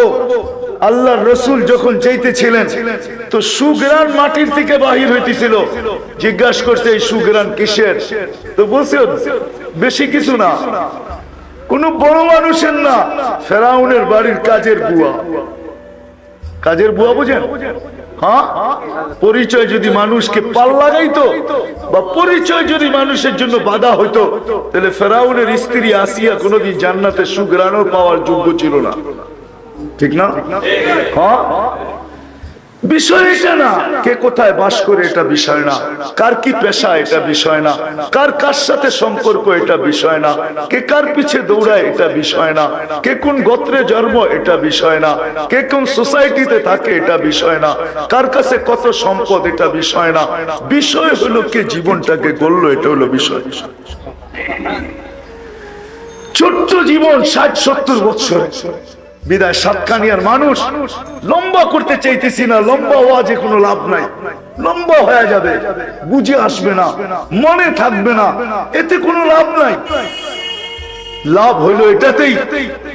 আল্লাহর রসুল যখন চাইতেছিলেন, তো সুগ্রান মাটির থেকে বাহির হইতেছিল। জিজ্ঞাসা করছে, এই সুগ্রান কিসের? তো বলছে, বেশি কিছু না। কোন বড় মানুষের না। ফেরাউনের বাড়ির কাজের বুয়া। কাজের বুয়া বুঝেন? হ্যাঁ? পরিচয় যদি মানুষকে পাল্লা যাইতো বা পরিচয় যদি মানুষের জন্য বাধা হইতো, তাহলে ফেরাউনের স্ত্রী আসিয়া কোনোদিন জান্নাতে সুগ্রাণ পাওয়ার যোগ্য ছিল না। ঠিক না? হ্যাঁ? এটা বিষয় না। কার গোত্রে জন্ম এটা বিষয় না। কে কোন সোসাইটিতে থাকে এটা বিষয় না। কার কাছে কত সম্পদ এটা বিষয় না। বিষয় হলো কে জীবনটাকে গড়লো, এটা হলো বিষয়। ছোট্ট জীবন ষাট সত্তর বছর। বিদায় সাতকানিয়ার মানুষ। লম্বা করতে চাইতেছি না, লম্বা ওয়াজে কোনো লাভ নাই। লম্বা হয়ে যাবে, বুঝে আসবে না, মনে থাকবে না, এতে কোনো লাভ নাই। লাভ হইল এটাতেই,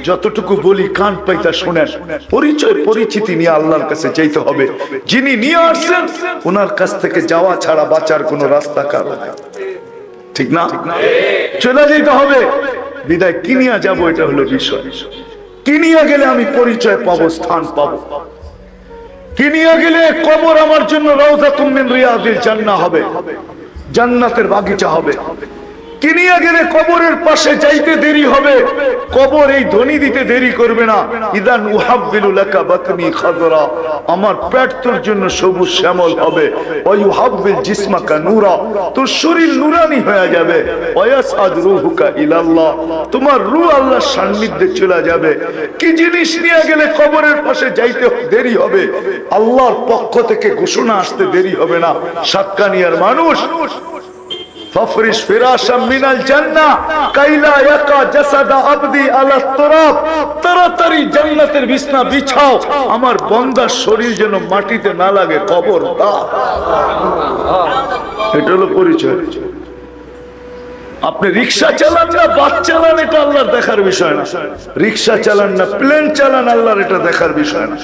যতটুকু বলি কান পাইতা শোনেন, পরিচয়, পরিচিতি নিয়ে আল্লাহর কাছে চাইতে হবে। যিনি নিয়ে আসছেন, ওনার কাছ থেকে যাওয়া ছাড়া বাঁচার কোনো রাস্তা কারও ঠিক না? চলে যেতে হবে। বিদায় কিনিয়া যাব, এটা হলো বিষয়। কিনিয়া গেলে আমি পরিচয় পাবো, স্থান পাবো? কিনিয়া গেলে কবর আমার জন্য রওজা তুমিন রিয়াদিল জান্না হবে? জান্নাতের বাগিচা হবে? কিনিয়া গেলে কবরের পাশে যাইতে দেরি হবে। কবর এই ধ্বনি দিতে দেরি করবে না। ইদান আমার পেট তোর জন্য সবুজ শ্যামল হবে। আল্লাহর কি জিনিস নিয়ে গেলে পাশে যাইতে দেরি হবে? আল্লাহর পক্ষ থেকে ঘোষণা আসতে দেরি হবে না। সাতকানিয়ার মানুষ ফফরিশ ফিরাশা মিনাল জান্নাহ কাইলা ইয়াকা জাসাদা আবদি আলা তুরাব তাড়াতাড়ি জান্নাতের বিছনা বিছাও। আমার বন্দার শরীর যেন মাটিতে না লাগে কবর দা এটা হলো পরিচয়। আপনি রিক্সা চালান না, বাস চালান, এটা আল্লাহর দেখার বিষয় না। রিক্সা চালান না, প্লেন চালান, আল্লাহর এটা দেখার বিষয় না।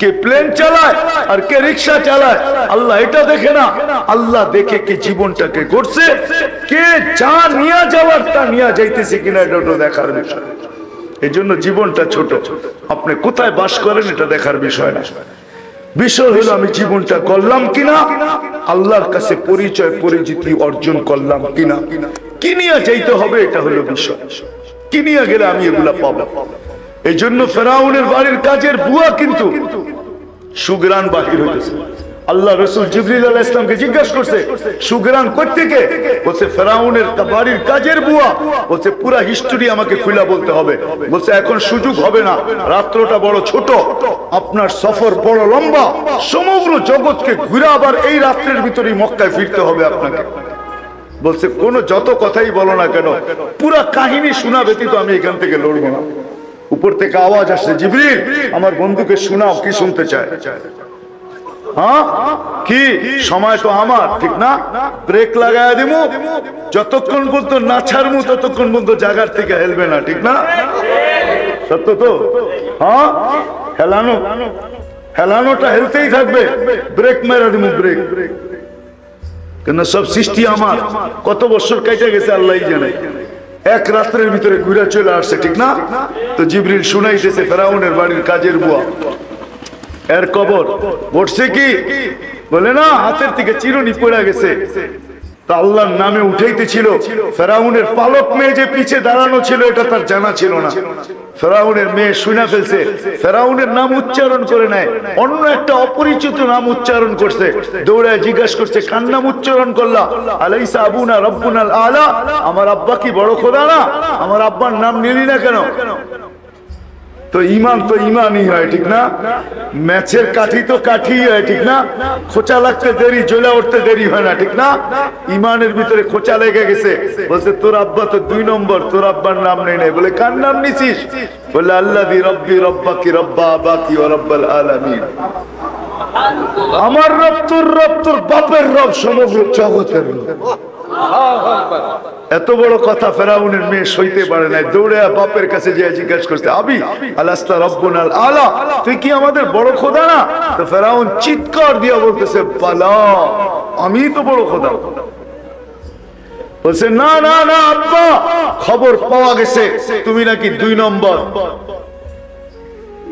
কে প্লেন চালায় আর কে রিক্সা চালায়, আল্লাহ এটা দেখে না। আল্লাহ দেখে কে জীবনটাকে গড়ছে, কে যা নিয়ে যাওয়ার তা নিয়ে যাইতেছে কিনা, এটা দেখার বিষয় এই জন্য জীবনটা ছোট। আপনি কোথায় বাস করেন, এটা দেখার বিষয় না। বিষয় হলো, আমি জীবনটা করলাম কিনা, আল্লাহর কাছে পরিচয়, পরিচিতি অর্জন করলাম কিনা। কিনিয়া যাইতে হবে এটা হলো বিষয়। কিনিয়া গেলে আমি এগুলা পাবো? এই জন্য ফেরাউনের বাড়ির কাজের বুয়া কিন্তু সুগ্রান বাহির হইতেছে। আল্লাহ রসুল জিবরিল আলাহ ইসলামকে জিজ্ঞাসা করছে সুগ্রান থেকে বলছে, ফেরাউনের বাড়ির কাজের বুয়া? বলছে, পুরা হিস্টোরি আমাকে খুলা বলতে হবে। বলছে, এখন সুযোগ হবে না। রাত্রটা বড় ছোট। আপনার সফর বড় লম্বা। সমগ্র জগৎকে ঘুরে আবার এই রাত্রের ভিতরেই মক্কায় ফিরতে হবে আপনাকে। বলছে, কোন যত কথাই বলো না কেন, পুরা কাহিনী শোনা ব্যতীত আমি এখান থেকে লড়বো না। উপর থেকে আওয়াজ আসছে, জিবরিল, আমার বন্ধুকে শোনাও, কি শুনতে চায়? হ্যাঁ? কি? সময় তো আমার, ঠিক না? ব্রেক লাগায় দিব যতক্ষণ পর্যন্ত না ছাড়বো ততক্ষণ পর্যন্ত জায়গার থেকে হেলবে না, ঠিক না? সত্য তো? হ্যাঁ? হেলানো, হেলানোটা হেলতেই থাকবে। ব্রেক মেরা দিব ব্রেক। কেন সব সৃষ্টি আমার। কত বছর কেটে গেছে, আল্লাহ জানে। এক রাত্রের ভিতরে ঘুরে চলে আসছে, ঠিক না? তো জিবরিল শুনাইতেছে ফেরাউনের বাড়ির কাজের বুয়া। এর কবর বসছে কি? বলে না, হাতের থেকে চিরুনি পড়ে গেছে। তা আল্লাহর নামে উঠাইতেছিল। ফেরাউনের পালক মেয়ে যে পিছে দাঁড়ানো ছিল, এটা তার জানা ছিল না। ফেরাউনের মেয়ে শুনে ফেলছে। ফেরাউনের নাম উচ্চারণ করে নেয়। অন্য একটা অপরিচিত নাম উচ্চারণ করছে। দৌড়ায় জিজ্ঞাসা করছে, কার নাম উচ্চারণ করলা? আলাইসা আবুনা রব্বুনাল আলা। আমার আব্বা কি বড় খোদা না? আমার আব্বার নাম নিলি না কেন? তো ইমান তো ইমানই হয়, ঠিক না? ম্যাচের কাঠি তো কাঠি হয়, ঠিক না? খোঁচা লাগতে দেরি, জ্বলে উঠতে দেরি হয় না, ঠিক না? ইমানের ভিতরে খোঁচা লেগে গেছে। বলছে, তোর আব্বা তো দুই নম্বর, তোর আব্বার নাম নেই, নাই। বলে, কার নাম নিছিস? বলে আল্লাহ রব্বি রব্বা কি রব্বা আবা কি রব্বাল আলামিন। আমার রব তোর রব, তোর বাপের রব সমগ্র জগতের রব। এত বড় কথা ফেরাউনের মেয়ে সইতে পারে নাই। দৌড়ে বাপের কাছে যে জিজ্ঞাসা করতে আবি, আলাস্তা রব্বুনাল আলা, তুই কি আমাদের বড় খোদা না? তো ফেরাউন চিৎকার দিয়া বলতেছে, পালা আমি তো বড় খোদা। বলছে, না না না, আব্বা, খবর পাওয়া গেছে। তুমি নাকি দুই নম্বর।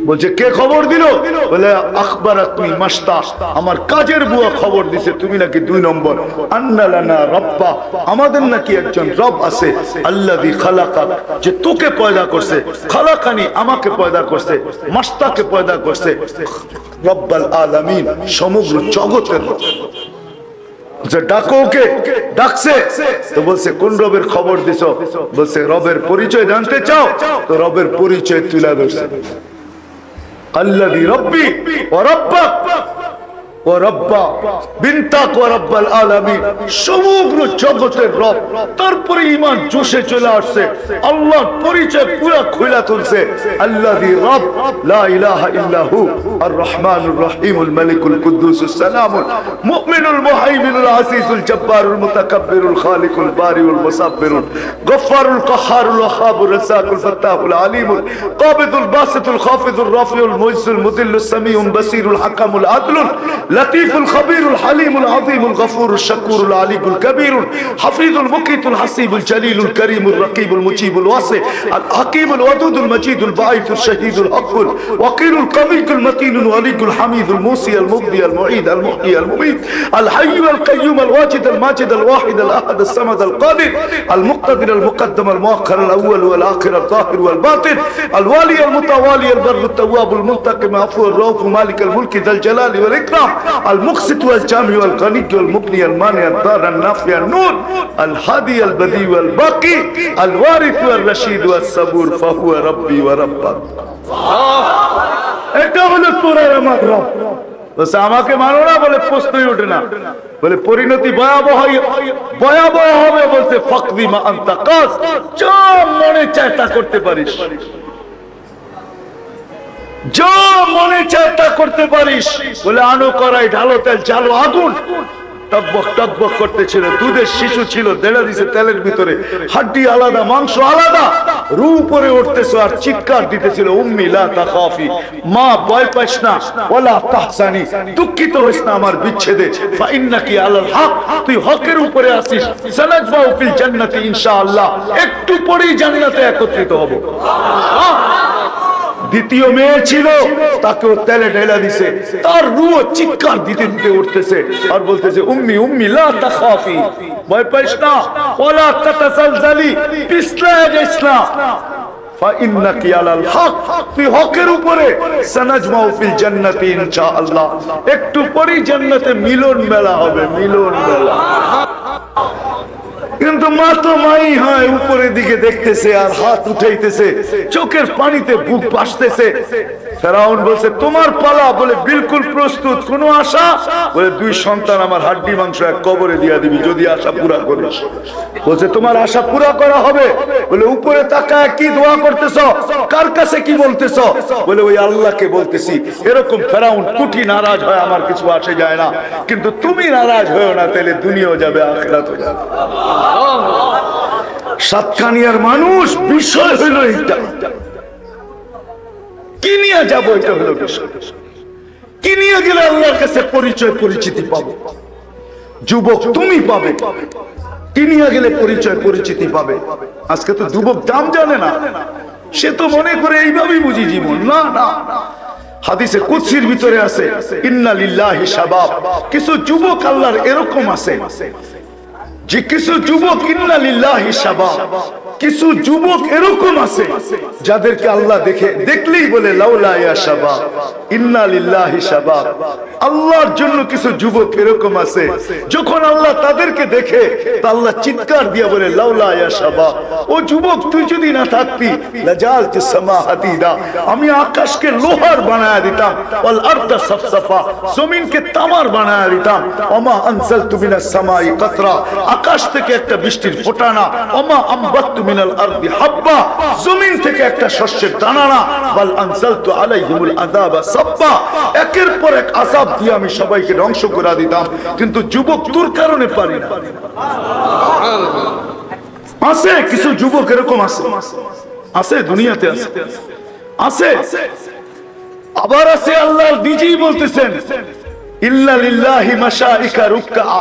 বলছে কে খবর দিল? বলে আখবর আপনি মাস্তা আমার কাজের বুয়া খবর দিছে তুমি নাকি দুই নম্বর। আন্নালানা রব্বা আমাদের নাকি একজন রব আছে আল্লাদি খালাকা যে তোকে পয়দা করছে। খালাকানি আমাকে পয়দা করছে মাস্তাকে পয়দা করছে। রব্বাল আলামিন সমগ্র জগতের। বলছে, ডাকো ওকে ডাকছে। তো বলছে কোন রবের খবর দিছ? বলছে রবের পরিচয় জানতে চাও? তো রবের পরিচয় তুলে ধরছে। الذي ربي وربك. সমগ্র জগতের রব তারপরে ঈমান জোশে চলে আসছে আল্লাহর পরিচয় পুরো খুলে তুলছে আল্লাযী রব লা ইলাহা ইল্লা হু আর রহমানুর রহিমুল মালিকুল কুদ্দুসুস সালামুল মুমিনুল মুহাইমিনুল আসিসুল জব্বারুল মুতাকাব্বিরুল খালিকুল বারিউল মুসাব্বিরুল গফফারুল কাহ্হারুল ওয়াহাবুর রাসাকুল ফাত্তাহুল আলিমুল কাবিদুল বাসিতুল খাফিদুল রাফিউল মুইসুল মুদিল্লুস সামিউল বাসিরুল হাকামুল আদলুল لطيف الخبير الحليم العظيم الغفور الشكور العليم الكبير حفيظ المقيت الحسيب الجليل الكريم الرقيب المجيب الواسع الحكيم الودود المجيد البعيث الشهيد الحق الوقير القوي المتين الولي الحميد الموصي المبدي المعيد المحيي المميت الحي القيوم الواجد الماجد الواحد الأحد الصمد القادر المقتدر المقدم المؤخر الأول والآخر الظاهر والباطن الوالي المتوالي البر التواب المنتقم عفو الرؤوف مالك الملك ذا الجلال والإكرام المقسط والجامع والغني والمغني المانع الضار النافع النور الهادي البديع والباقي الوارث والرشيد والصبور فهو ربي وربك এটা হলো তোরার আমার রব বলছে, আমাকে মানো না বলে প্রশ্নই ওঠে না বলে পরিণতি ভয়াবহ ভয়াবহ হবে বলছে ফকরি মা আন্তা কাজ যা মনে চায় তা করতে পারিস যা মনে চায় তা করতে পারিস। বলে, আনো করাই, ঢালো তেল চালো আগুন। দুধের শিশু ছিল মাংস আলাদা। মা না। দুঃখিত হইস না আমার বিচ্ছেদে। ফা ইন্নাকি আলাল হক, তুই হকের উপরে আসিস ইনশাআল্লাহ। একটু পরেই জান্নাতে একত্রিত হব। দ্বিতীয় মেয়ে ছিল, তাকেও তেলে ঢেলা দিছে। তার রুও চিৎকার দিতে দিতে উঠতেছে আর বলতেছে, উম্মি উম্মি, লা তাখাফি, ভয় পাইস না, ওয়ালা তাতাসালজালি পিছলা যাইস না একটু পরেই জান্নাতে মিলন মেলা হবে, মিলন মেলা। কিন্তু মা তো মাই হয়, উপরের দিকে দেখতেছে আর হাত উঠাইতেছে। চোখের পানিতে বুক বাসতেছে ফেরাউন বলছে, তোমার পালা? বলে, বিলকুল প্রস্তুত আশা? বলে, দুই সন্তান আমার হাড্ডি মাংস এক কবরে দিয়া দিবি, যদি আশা পুরা করিস। বলছে, তোমার আশা পুরা করা হবে? বলে, উপরে তাকায় কি দোয়া করতেছ? কার কাছে কি বলতেছ? বলে, ওই আল্লাহকে বলতেছি, এরকম ফেরাউন কুটি নারাজ হয়, আমার কিছু আসে যায় না। কিন্তু তুমি নারাজ হয়েও না, তাহলে দুনিয়াও যাবে, আখেরাতও যাবে। সাতখানিয়ার মানুষ বিষয় হইল এইটা। কি নিয়ে যাব এটা হলো কি নিয়ে গেলে আল্লাহর কাছে পরিচয়, পরিচিতি পাবো? যুবক তুমি পাবে। কি নিয়ে গেলে পরিচয়, পরিচিতি পাবে? আজকে তো যুবক দাম জানে না। সে তো মনে করে এইভাবেই বুঝি জীবন। না না। হাদিসে কুৎসির ভিতরে আছে ইন্না লিল্লাহি শাবাব। কিছু যুবক আল্লাহর এরকম আছে। যে কিছু যুবক ইন্না লিল্লাহি শাবাব কিছু যুবক এরকম আছে, যাদেরকে আল্লাহ দেখে, দেখলেই বলে আল্লাহর জন্য কিছু যুবক এরকম আছে, যখন আল্লাহ তাদেরকে দেখে আল্লাহ চিৎকার দিয়ে বলে, লাউলা শাবাব, ও যুবক, তুই যদি না থাকতি আমি আকাশকে লোহার বানায়া দিতাম আকাশ থেকে একটা বৃষ্টির ফোঁটানা, ওমা আম্বাতু মিনাল আরদি হাব্বা, জমিন থেকে একটা শস্যের দানা না বাল আনজালতু আলাইহিমুল আযাবা সাব্বা। একের পর এক আযাব দিয়ে আমি সবাইকে ধ্বংস করে দিতাম, কিন্তু যুবক তোর কারণে পারি না। আছে, কিছু যুবক এরকম আছে। আছে, দুনিয়াতে আছে। আছে। আবার আছে আল্লাহ নিজেই বলতেছেন ইল্লা লিল্লাহি মাশাইকা রুকআ।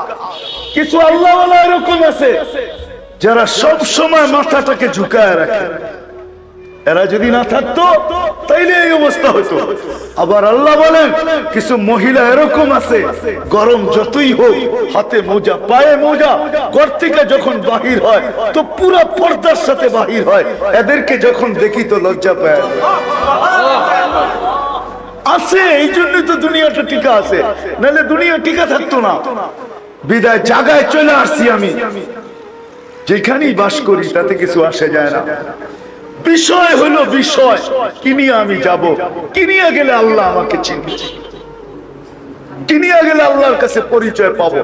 কিছু আল্লাহ ওয়ালা এরকম আছে। যারা সব সময় মাথাটাকে ঝুঁকায় রাখে, এরা যদি না থাকতো, তাইলে এই অবস্থা হতো। আবার আল্লাহ বলেন, কিছু মহিলা এরকম আছে, গরম যতই হোক, হাতে মোজা, পায়ে মোজা, ঘর থেকে যখন বাহির হয়, তো পুরো পর্দার সাথে বাহির হয়। এদেরকে যখন দেখি তো লজ্জা পায়। আছে, এই জন্যই তো দুনিয়াটা টিকা আছে। নাহলে দুনিয়া টিকা থাকতো না। বিদায় জায়গায় চলে আসছি আমি। যেখানেই বাস করি, তাতে কিছু আসে যায় না। বিষয় হলো বিষয়, কিনিয়া আমি যাব। কিনিয়া গেলে আল্লাহ আমাকে চিনবে। কিনিয়া গেলে আল্লাহর কাছে পরিচয় পাবো।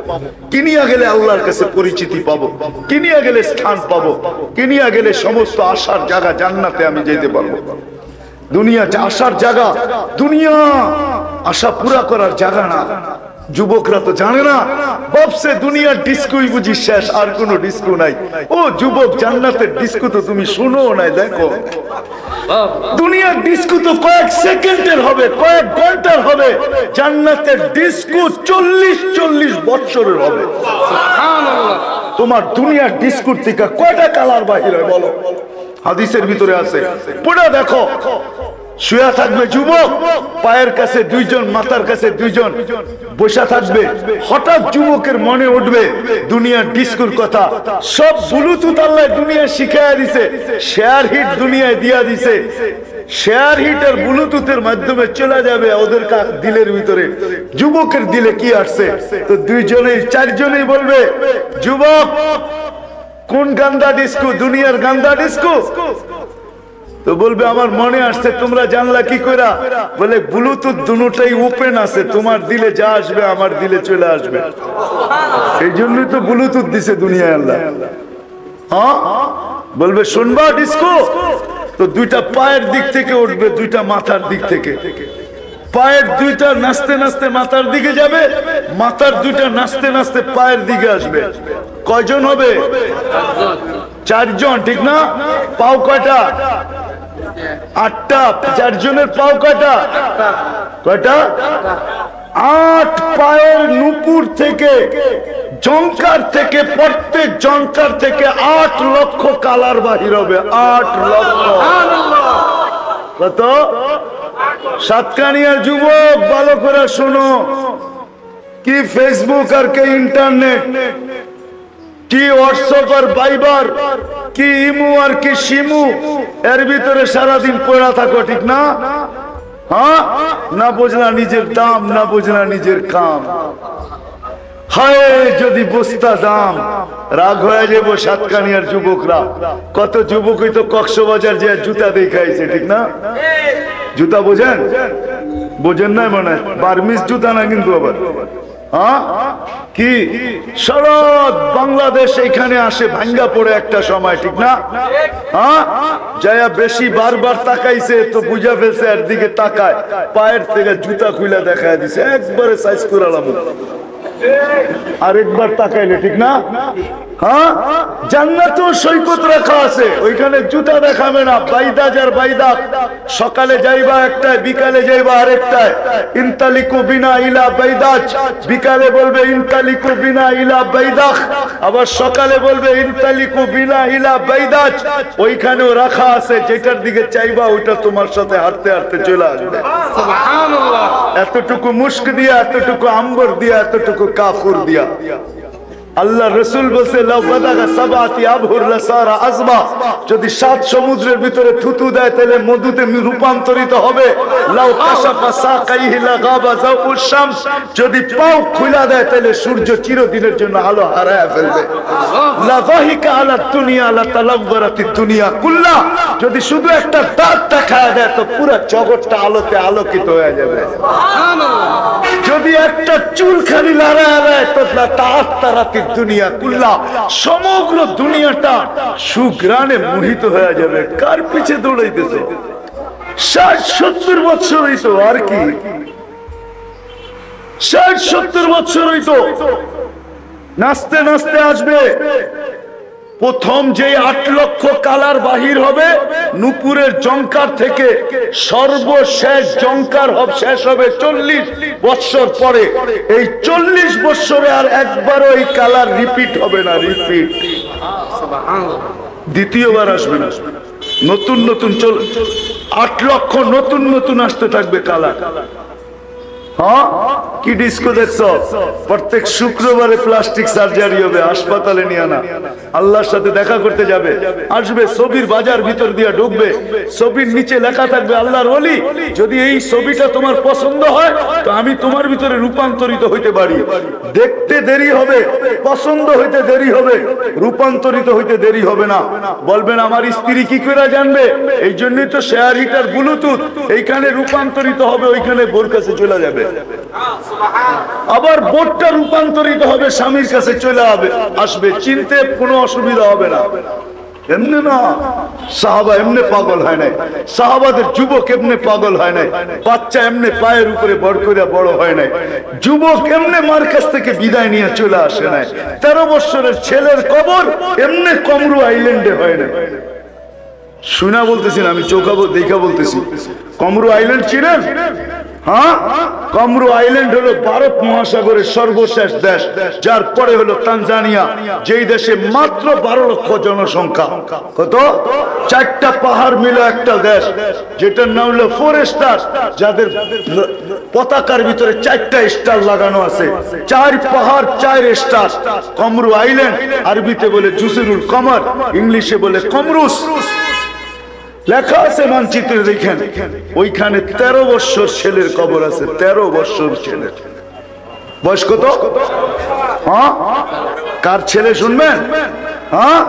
কিনিয়া গেলে আল্লাহর কাছে পরিচিতি পাবো। কিনিয়া গেলে স্থান পাবো। কিনিয়া গেলে সমস্ত আশার জায়গা জান্নাতে আমি যেতে পারব। দুনিয়া যে আশার জায়গা, দুনিয়া আশা পুরা করার জায়গা না। যুবকরা তো জানে না ভাবছে দুনিয়ার ডিস্কোই বুঝি শেষ আর কোনো ডিস্কো নাই। ও যুবক জান্নাতের ডিস্কো তো তুমি শুনো নাই দেখো। দুনিয়ার ডিস্কো তো কয়েক সেকেন্ডের হবে কয়েক ঘণ্টার হবে। জান্নাতের ডিস্কো চল্লিশ চল্লিশ বছরের হবে। তোমার দুনিয়ার ডিস্কুর থেকে কয়টা কালার বাহির হয় বলো? হাদিসের ভিতরে আছে। পড়ে দেখো। শুয়া থাকবে যুবক, পায়ের কাছে দুইজন, মাথার কাছে দুইজন, বসা থাকবে। হঠাৎ যুবকের মনে উঠবে, দুনিয়ার ডিস্কুর কথা। সব ব্লুটুথ আল্লাহ দুনিয়া শিখাইয়া দিছে, শেয়ার হিট দুনিয়ায় দিয়া দিছে। শেয়ার হিট আর ব্লুটুথের মাধ্যমে চলে যাবে ওদের দিলের ভিতরে। যুবকের দিলে কি আসছে? তো দুইজনেই, চারজনেই বলবে, যুবক, কোন গান্দা ডিস্কো? দুনিয়ার গান্দা ডিস্কো? তো বলবে আমার মনে আসছে তোমরা জানলা কি কইরা? বলে ব্লুটুথ দুটাই ওপেন আছে তোমার দিলে যা আসবে আমার দিলে চলে আসবে। এই জন্যই তো ব্লুটুথ দিছে দুনিয়ায় আল্লাহ। হ্যাঁ? বলবে শুনবা ডিস্কো তো দুইটা পায়ের দিক থেকে উঠবে দুইটা মাথার দিক থেকে। পায়ের দুইটা নাচতে নাচতে মাথার দিকে যাবে মাথার দুইটা নাচতে নাচতে পায়ের দিকে আসবে। কয়জন হবে? চারজন ঠিক না? পাও কয়টা? আটটা চারজনের পাও কয়টা? কয়টা? আট পায়ের নুপুর থেকে জঙ্কার থেকে, প্রত্যেক জঙ্কার থেকে আট লক্ষ কালার বাহির হবে, আট লক্ষ। কত? সাতকানিয়ার যুবক, ভালো করে শোনো। কি ফেসবুক আর কে ইন্টারনেট কি হোয়াটসঅ্যাপ আর ভাইবার কি ইমু আর কি শিমু, এর ভিতরে সারাদিন পড়া থাকো, ঠিক না? হ্যাঁ? না বুঝলা নিজের দাম, না বুঝলা নিজের কাম। হায়, যদি বস্তা দাম। রাগ হয়ে যাব সাতকানিয়ার যুবকরা। কত যুবকই তো কক্সবাজার যে জুতা দেখাইছে ঠিক না? জুতা বোঝেন? বোঝেন না মনে হয়? বার্মিস জুতা না কিন্তু আবার? কি? শরৎ বাংলাদেশ এখানে আসে, ভাঙ্গা পড়ে একটা সময়, ঠিক না? হ্যাঁ যায়া বেশি বারবার তাকাইছে, তো বুঝা ফেলছে একদিকে তাকায়, পায়ের থেকে জুতা খুলে দেখা দিছে, একবারে সাইজ করালাম আরেকবার তাকাইলে ঠিক না? হ্যাঁ? জান্নাতেও সৈকত রাখা আছে। ওইখানে জুতা দেখাবে না বাইদাজ আর বাইদাক সকালে যাইবা একটায় বিকালে যাইবা আরেকটায়। ইনতালিকু বিনা ইলা বাইদাজ বিকালে বলবে ইনতালিকু বিনা ইলা বাইদাক। আবার সকালে বলবে ইনতালিকু বিনা ইলা বাইদাজ ওইখানেও রাখা আছে যেটার দিকে চাইবা ওইটা তোমার সাথে হাঁটতে হাঁটতে চলে আসবে। সুবহানাল্লাহ। এতটুকু মুস্ক দিয়া এতটুকু আম্বর দিয়া এতটুকু কাফুর দিয়া আল্লাহ রসুল বলছে আজবা যদি সাত সমুদ্রের ভিতরে থুতু দেয় তাহলে মধুতে রূপান্তরিত হবে। যদি পাও খুলা দেয় তাহলে সূর্য চিরদিনের জন্য আলো হারায় ফেলবে। যদি শুধু একটা দাঁত দেখায় দেয় তো পুরো জগৎটা আলোতে আলোকিত হয়ে যাবে। যদি একটা চুল খালি দুনিয়া কুল্লা। সমগ্র দুনিয়াটা মোহিত হয়ে যাবে। কার পিছে দৌড়াইতেছে? ষাট, সত্তর বছর হইতো, আর কি? ষাট, সত্তর বছর হইতো। নাচতে নাচতে আসবে। প্রথম যে আট লক্ষ কালার বাহির হবে, নুপুরের জঙ্কার থেকে সর্বশেষ জঙ্কার হব, শেষ হবে চল্লিশ বৎসর পরে। এই চল্লিশ বৎসরে আর একবারও এই কালার রিপিট হবে না রিপিট দ্বিতীয়বার আসবে না। নতুন নতুন চল আট লক্ষ নতুন নতুন আসতে থাকবে কালার। হ্যাঁ? কি ডিস্কো দেখছ? প্রত্যেক শুক্রবারে প্লাস্টিক সার্জারি হবে, হাসপাতালে নিয়ে আল্লাহর সাথে দেখা করতে যাবে। আসবে ছবির বাজার ভিতর দিয়ে ঢুকবে। ছবির নিচে লেখা থাকবে, আল্লাহর যদি এই ছবিটা তোমার পছন্দ হয়, তো আমি তোমার ভিতরে রূপান্তরিত হইতে পারি। দেখতে দেরি হবে, পছন্দ হইতে দেরি হবে, রূপান্তরিত হইতে দেরি হবে না। বলবেন, আমার স্ত্রী কি করে জানবে? এই জন্যই তো শেয়ার হিটার ব্লুটুথ এইখানে রূপান্তরিত হবে, ওইখানে বোর কাছে চলে যাবে। আবার বোর্ডটা রূপান্তরিত হবে, স্বামীর কাছে চলে হবে আসবে। চিনতে কোনো অসুবিধা হবে না। এমনি না, সাহাবা এমনি পাগল হয় নাই। সাহাবাদের যুবক এমনি পাগল হয় নাই। বাচ্চা এমনি পায়ের উপরে বড় করে বড় হয় নাই। যুবক এমনি মার কাছ থেকে বিদায় নিয়ে চলে আসে নাই। তেরো বছরের ছেলের কবর এমনি কমরু আইল্যান্ডে হয় না শুনা বলতেছি না, আমি চৌকা বল- দেখা বলতেছি। কমরু আইল্যান্ড ছিলেন হ্যাঁ? কমরু আইল্যান্ড হলো ভারত মহাসাগরের সর্বশেষ দেশ, যার পরে হলো তানজানিয়া, যেই দেশে মাত্র বারো লক্ষ জনসংখ্যা। কত? চারটা পাহাড় মিলে একটা দেশ, যেটার নাম হলো ফোর স্টার যাদের পতাকার ভিতরে চারটা স্টার লাগানো আছে। চার পাহাড়, চার স্টার। কমরু আইল্যান্ড, আরবিতে বলে জুসিরুল কমর, ইংলিশে বলে কমরুস। লেখা আছে মানচিত্রে দেখেন, ওইখানে তেরো বৎসর ছেলের কবর আছে, তেরো বৎসর ছেলের। বয়স কত? হ্যাঁ? কার ছেলে শুনবেন? হ্যাঁ?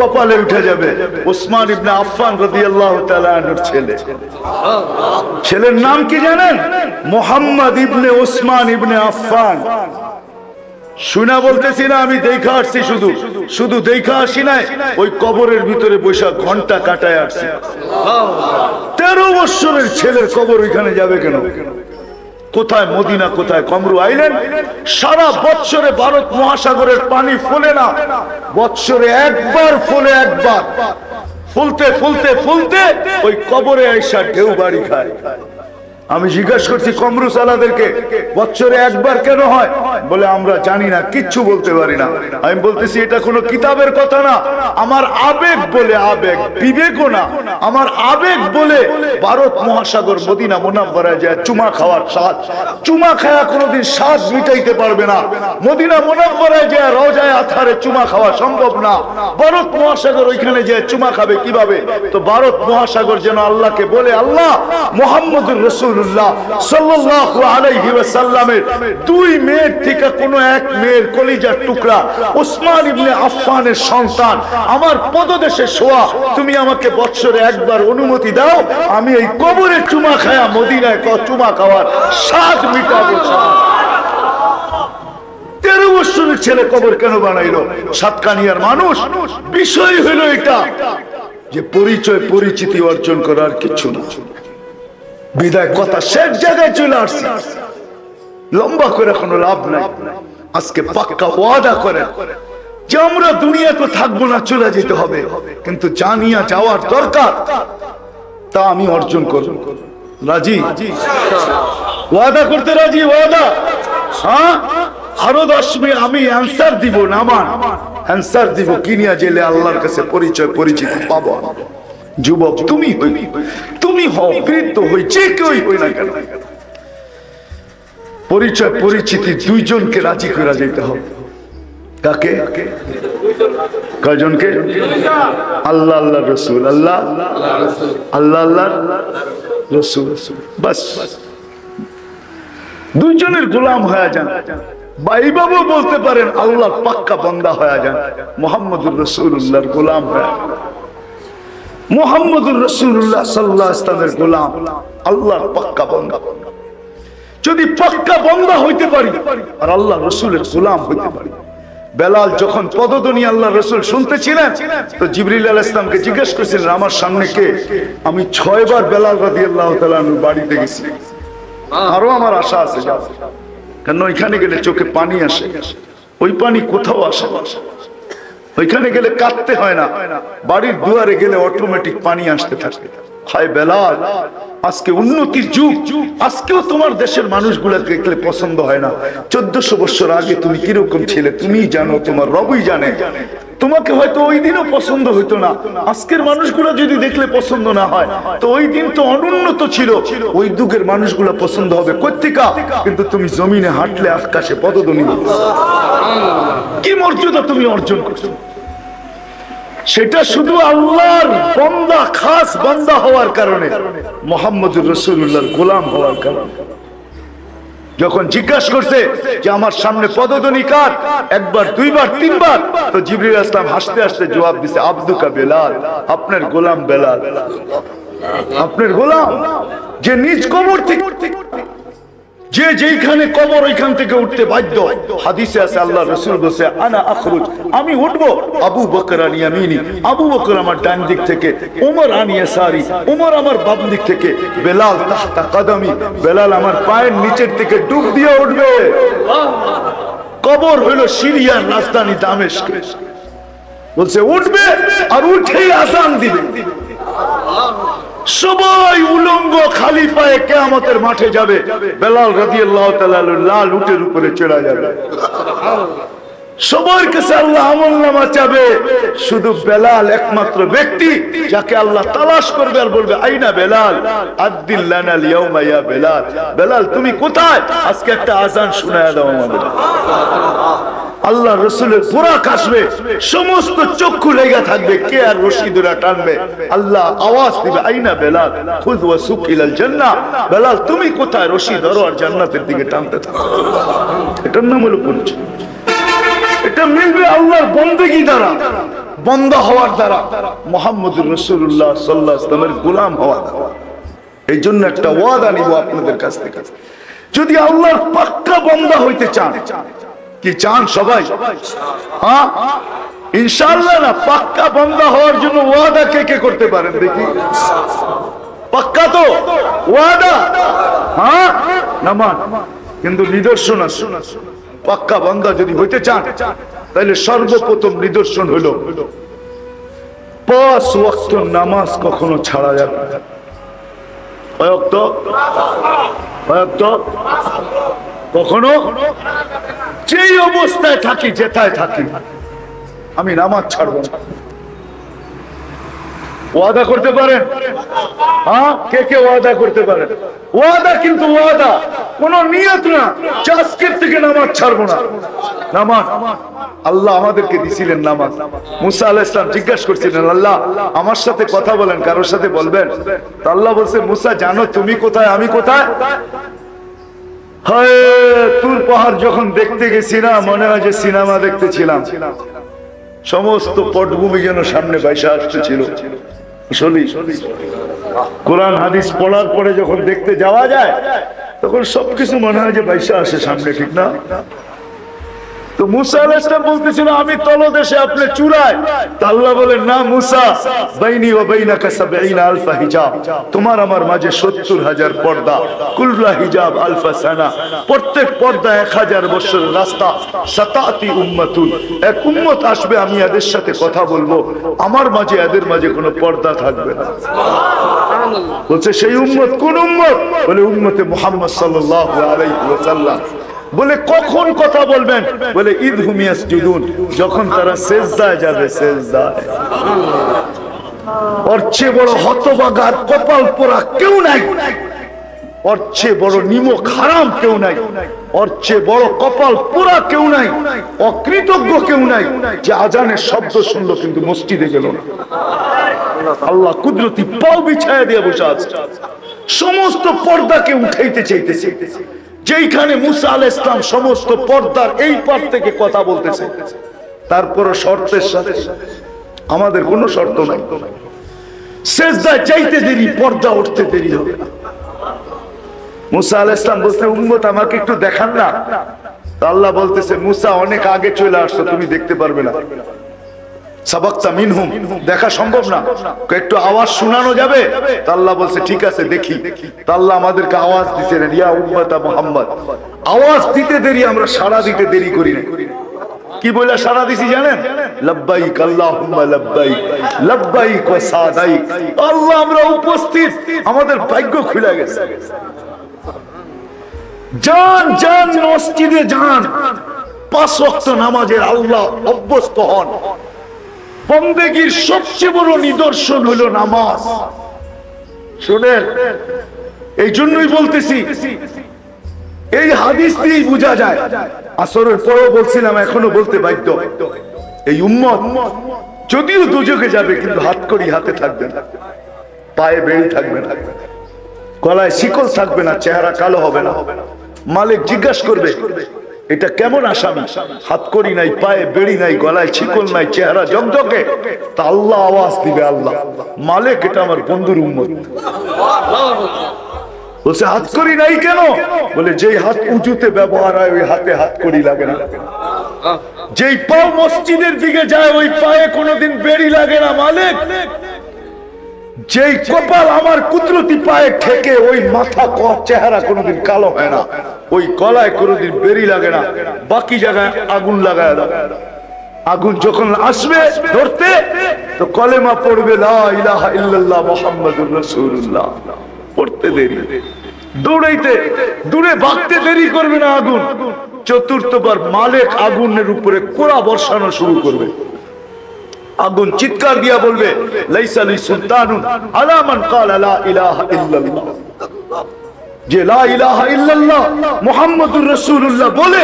কপালে উঠে যাবে, ওসমান ইবনে আফফান ছেলে। ছেলের নাম কি জানেন? মোহাম্মদ ইবনে ওসমান ইবনে আফফান। শুনা বলতেছি না, আমি দেখা আসছি শুধু। শুধু দেখা আসি নাই, ওই কবরের ভিতরে বৈশা ঘণ্টা কাটায় আসছি। তেরো বৎসরের ছেলের কবর ওইখানে যাবে কেন? কোথায় মদিনা, কোথায় কমরু আইলেন সারা বৎসরে ভারত মহাসাগরের পানি ফোলে না। বৎসরে একবার ফোলে একবার। ফুলতে ফুলতে ফুলতে ওই কবরে আইসা ঢেউ বাড়ি খায়। আমি জিজ্ঞাসা করছি কমরু সালাদেরকে বছরে একবার কেন হয়? বলে, আমরা জানি না, কিচ্ছু বলতে পারি না। আমি বলতেছি, এটা কোনো কিতাবের কথা না। আমার আবেগ বলে আবেগ বিবেকও না। আমার আবেগ বলে ভারত মহাসাগর মদিনা মোনাম্বরায় যায় চুমা খাওয়ার স্বাদ। চুমা খায়া কোনোদিন স্বাদ মিটাইতে পারবে না। মদিনা মোনাম্বরায় যায় রওজায় আথারে চুমা খাওয়া সম্ভব না। ভারত মহাসাগর ওইখানে যায় চুমা খাবে কীভাবে? তো ভারত মহাসাগর যেন আল্লাহকে বলে, আল্লাহ, মোহাম্মদুর আলাইহি ওয়াসাল্লামের দুই মেয়ের থেকে কোনো এক মেয়ের কলিজার টুকরা ওসমান ইবনে আফফানের সন্তান। আমার পদদেশে শোয়া, তুমি আমাকে বৎসরে একবার অনুমতি দাও, আমি এই কবরে চুমা খায়া মদিনায় চুমা খাওয়ার স্বাদ মিটাবো। তেরো বছরের ছেলে কবর কেন বানাইলো? সাতকানিয়ার মানুষ। বিষয় হলো এটা যে পরিচয়, পরিচিতি অর্জন করার কিছু না। বিদায় কথা শেষ জায়গায় চলে আসছে। লম্বা করে কোনো লাভ নাই। আজকে পাক্কা ওয়াদা করে যে আমরা দুনিয়াতে থাকব না, চলে যেতে হবে। কিন্তু জানিয়া যাওয়ার দরকার, তা আমি অর্জন করব। রাজি? ওয়াদা করতে রাজি? ওয়াদা? হ্যাঁ? আরও দশ মিনিট, আমি অ্যান্সার দিব নামান অ্যান্সার দিব, কিনিয়া জেলে আল্লাহর কাছে পরিচয়, পরিচিতি পাবো যুবক তুমি তুমি হও বৃদ্ধ হই যে কেউই হই না কেন। পরিচয় পরিচিতি দুইজনকে রাজি করে যেতে হবে। কাকে? কয়জনকে? আল্লাহ আল্লাহ রসুল আল্লাহ আল্লাহ আল্লাহ রসুল। বাস। দুইজনের গোলাম হয়ে যান। বা এইভাবে বলতে পারেন আল্লাহ পাক্কা বন্দা হয়ে যান। মোহাম্মদুর রসুল্লাহর গোলাম হয়ে যান। মোহাম্মদুর রসুল্লাহ সাল্লাহ ইসলামের গোলাম, আল্লাহর পাক্কা বন্দা। যদি পাক্কা বন্দা হইতে পারি, আর আল্লাহ রসুলের গোলাম হইতে পারি। বেলাল যখন পদধ্বনি আল্লাহ রসুল শুনতেছিলেন, তো জিবরিল আল ইসলামকে জিজ্ঞেস করছিলেন, আমার সামনে কে? আমি ছয়বার বেলাল রাদি আল্লাহ বাড়িতে গেছি আরও আমার আশা আছে। কেন ওইখানে গেলে চোখে পানি আসে? ওই পানি কোথাও আসে। ওইখানে গেলে কাঁদতে হয় না। বাড়ির দুয়ারে গেলে অটোমেটিক পানি আসতে থাকে। হায় বেলাল, আজকে উন্নতির যুগ। আজকেও তোমার দেশের মানুষগুলা দেখলে পছন্দ হয় না। চোদ্দশো বছর আগে তুমি কীরকম ছিলে তুমি জানো, তোমার রবই জানে। তোমাকে হয়তো ওই দিনও পছন্দ হইতো না। আজকের মানুষগুলো যদি দেখলে পছন্দ না হয়, তো ওই দিন তো অনুন্নত ছিল। ওই যুগের মানুষগুলো পছন্দ হবে কর্তিকা কিন্তু তুমি জমিনে হাঁটলে আকাশে পদধ্বনি। কি মর্যাদা তুমি অর্জন করছ? সেটা শুধু আল্লাহর বন্দা, খাস বন্দা হওয়ার কারণে। মোহাম্মদুর রসুল্লাহর গোলাম হওয়ার কারণে। যখন জিজ্ঞাসা করছে যে আমার সামনে পদধ্বনি কার? একবার, দুইবার, তিনবার? তো জিবরিল ইসলাম হাসতে হাসতে জবাব দিছে, আব্দুকা বেলাল, আপনার গোলাম বেলাল। আপনার গোলাম, যে নিজ কবর থেকে যে যেইখানে কবর, ওইখান থেকে উঠতে বাধ্য। হাদিসে আছে আল্লাহ রসুল বসে আনা আখরুজ, আমি উঠবো। আবু বকর আনি আমিনি আবু বকর আমার ডান দিক থেকে, উমর আনি সারি উমর আমার বাম দিক থেকে, বেলাল তাহতা কাদামি, বেলাল আমার পায়ের নিচের থেকে ডুব দিয়ে উঠবে। কবর হইল সিরিয়ার রাজধানী দামেস্ক। বলছে, উঠবে আর উঠেই আসান দিবে। সবাই উলঙ্গ খালি পায়ে কেয়ামতের মাঠে যাবে। বেলাল রাদিয়াল্লাহু তাআলা লাল উঠের উপরে চড়া যাবে। সবার কাছে আল্লাহ আমল নামা চাবে। শুধু বেলাল একমাত্র ব্যক্তি যাকে আল্লাহ তালাশ করবে আর বলবে, আইনা বেলাল? আদিল্লানা লিয়াউমা বেলাল। বেলাল, তুমি কোথায়? আজকে একটা আজান শোনায় দাও আমাদের। আল্লাহ রসুলের পোড়াক আসবে, সমস্ত চক্ষু লেগে থাকবে, কে আর রশিদুরা টানবে? আল্লাহ আওয়াজ দিবে, আইনা বেলাল? খুদ ওয়া সুক ইলাল জান্নাহ। বেলাল, তুমি কোথায়? রশি ধরো আর জান্নাতের দিকে টানতে থাকো। এটার নাম হলো পরিচয়। মিলবে আল্লাহর বন্দেগি দ্বারা? বন্ধ হওয়ার দ্বারা। মোহাম্মদ রসুল্লাহ সাল্লাহ ইসলামের হওয়া দ্বারা। এই জন্য একটা ওয়াদা নিব আপনাদের কাছ থেকে। যদি আল্লাহর পাক্কা বন্ধা হইতে চান, কি চান সবাই? হ্যাঁ ইনশাআল্লাহ না, পাক্কা বন্ধা হওয়ার জন্য ওয়াদা কে কে করতে পারেন দেখি। পাক্কা তো? ওয়াদা? হ্যাঁ নামান কিন্তু নিদর্শন পাক্কা বান্দা যদি হইতে চান তাহলে সর্বপ্রথম নিদর্শন হলো, পাঁচ ওয়াক্ত নামাজ কখনো ছাড়া যাবে? কখনো? যেই অবস্থায় থাকি, যেথায় থাকি, আমি নামাজ ছাড়বো না। ওয়াদা করতে পারেন হ্যাঁ? কে কে ওয়াদা করতে পারেন ওয়াদা কিন্তু ওয়াদা। কোন নিয়ত না। আজকের থেকে নামাজ ছাড়বো না। নামাজ। আল্লাহ আমাদেরকে দিছিলেন নামাজ। মুসা আলাহ ইসলাম জিজ্ঞাসা করছিলেন, আল্লাহ, আমার সাথে কথা বলেন, কারোর সাথে বলবেন? আল্লাহ বলছে, মুসা, জানো তুমি কোথায়, আমি কোথায়? হায়, তুর পাহাড় যখন দেখতে গেছি না, মনে হয় যে সিনেমা দেখতেছিলাম। সমস্ত পটভূমি যেন সামনে বাইসা আসতেছিল। কোরআন, হাদিস পড়ার পরে যখন দেখতে যাওয়া যায়, তখন সবকিছু মনে হয় যে বাইশা আসে সামনে, ঠিক না? তো মুসা ইসলাম বলতেছিল, আমি তলদেশে আপনি চূড়ায়। তা আল্লাহ বলেন না মুসা, বাইনি ও বাইনাকা সাবঈনা আলফা হিজাব। তোমার আমার মাঝে 70 হাজার পর্দা। কুল্লা হিজাব আলফা সানা। প্রত্যেক পর্দা 1000 বছরের রাস্তা। সাতাতি উম্মাতুন। এক উম্মত আসবে, আমি এদের সাথে কথা বলব। আমার মাঝে, এদের মাঝে কোনো পর্দা থাকবে না। বলছে, সেই উম্মত কোন উম্মত? বলে, উম্মতে মুহাম্মদ সাল্লাল্লাহু আলাইহি ওয়াসাল্লাম। বলে, কখন কথা বলবেন? বলে, ঈদ হুমিয়াস জুদুন যখন তারা সেজদায় যাবে ওর চেয়ে বড় হতবাগার কপাল পোড়া কেউ নাই। বড় কেউ নাই। বড় কপাল পোড়া কেউ নাই। অকৃতজ্ঞ কেউ নাই। যে আজানের শব্দ শুনলো, কিন্তু গেল আল্লাহ কুদরতি পাও বিছায় দিয়ে বসে আছে। সমস্ত পর্দাকে উঠাইতে চাইতেছে। যেইখানে মুসা আল ইসলাম সমস্ত পর্দার এই পার থেকে কথা বলতেছে, তারপর শর্তের সাথে আমাদের কোনো শর্ত নাই। শেষদায় চাইতে দেরি, পর্দা উঠতে দেরি হবে মুসা আল ইসলাম বলতে উম্মত, আমাকে একটু দেখান না। আল্লাহ বলতেছে, মুসা, অনেক আগে চলে আসছো, তুমি দেখতে পারবে না। সাবাক্তা মিনহুম, দেখা সম্ভব না। একটু আওয়াজ শোনানো যাবে? তা আল্লাহ বলছে, ঠিক আছে, দেখি। তা আল্লাহ আমাদেরকে আওয়াজ দিচ্ছেন ইয়া উম্মতা মুহাম্মদ। আওয়াজ দিতে দেরি, আমরা সাড়া দিতে দেরি করি না। কি বলে সারা দিছি জানেন? লব্বাইক, আল্লাহুম্মা লব্বাইক লব্বাইক ওয়া সাদাইক। আল্লাহ, আমরা উপস্থিত। আমাদের ভাগ্য খুলে গেছে। যান যান, মসজিদে যান। পাঁচ ওয়াক্ত নামাজের আল্লাহ অভ্যস্ত হন। বন্দেগীর সবচেয়ে বড় নিদর্শন হলো নামাজ। শোনেন, এই জন্যই বলতেছি, এই হাদিস দিয়েই বোঝা যায়, আসরের পরেও বলছিলাম, এখনও বলতে বাধ্য। এই উম্মত যদিও দুযোগে যাবে, কিন্তু হাত করি হাতে থাকবে না। পায়ে বেড়ি থাকবে না। গলায় শিকল থাকবে না, চেহারা কালো হবে না। মালিক জিজ্ঞাসা করবে এটা কেমন আসামি? হাত করি নাই, পায়ে বেড়ি নাই, গলায় শিকল নাই, চেহারা জগজকে তা আল্লাহ আওয়াজ দিবে আল্লাহ। মালিক এটা আমার বন্ধুর উম্মত। বলছে, হাত করি নাই কেন? বলে, যেই হাত উঁচুতে ব্যবহার হয়, ওই হাতে হাত করি লাগে না। যেই পাও মসজিদের দিকে যায়, ওই পায়ে কোনোদিন বেড়ি লাগে না, মালিক। যেই কপাল আমার কুদরতি পায়ে ঠেকে, ওই মাথা চেহারা কোনোদিন কালো হয় না, ওই গলায় কোনোদিন বেরি লাগে না, বাকি জায়গায় আগুন লাগায় দাও। আগুন যখন আসবে ধরতে, তো কলেমা পড়বে রাসূলুল্লাহ। পড়তে দেরি। দৌড়াইতে, দূরে ভাগতে দেরি করবে না আগুন। চতুর্থবার মালিক আগুনের উপরে কোড়া বর্ষানো শুরু করবে। আগুন চিৎকার দিয়া বলবে লাইসালি সুলতানুন আলামান কালা লা ইলাহা ইল্লাল্লাহ। যে লা ইলাহা ইল্লাল্লাহ মুহাম্মাদুর রাসূলুল্লাহ বলে,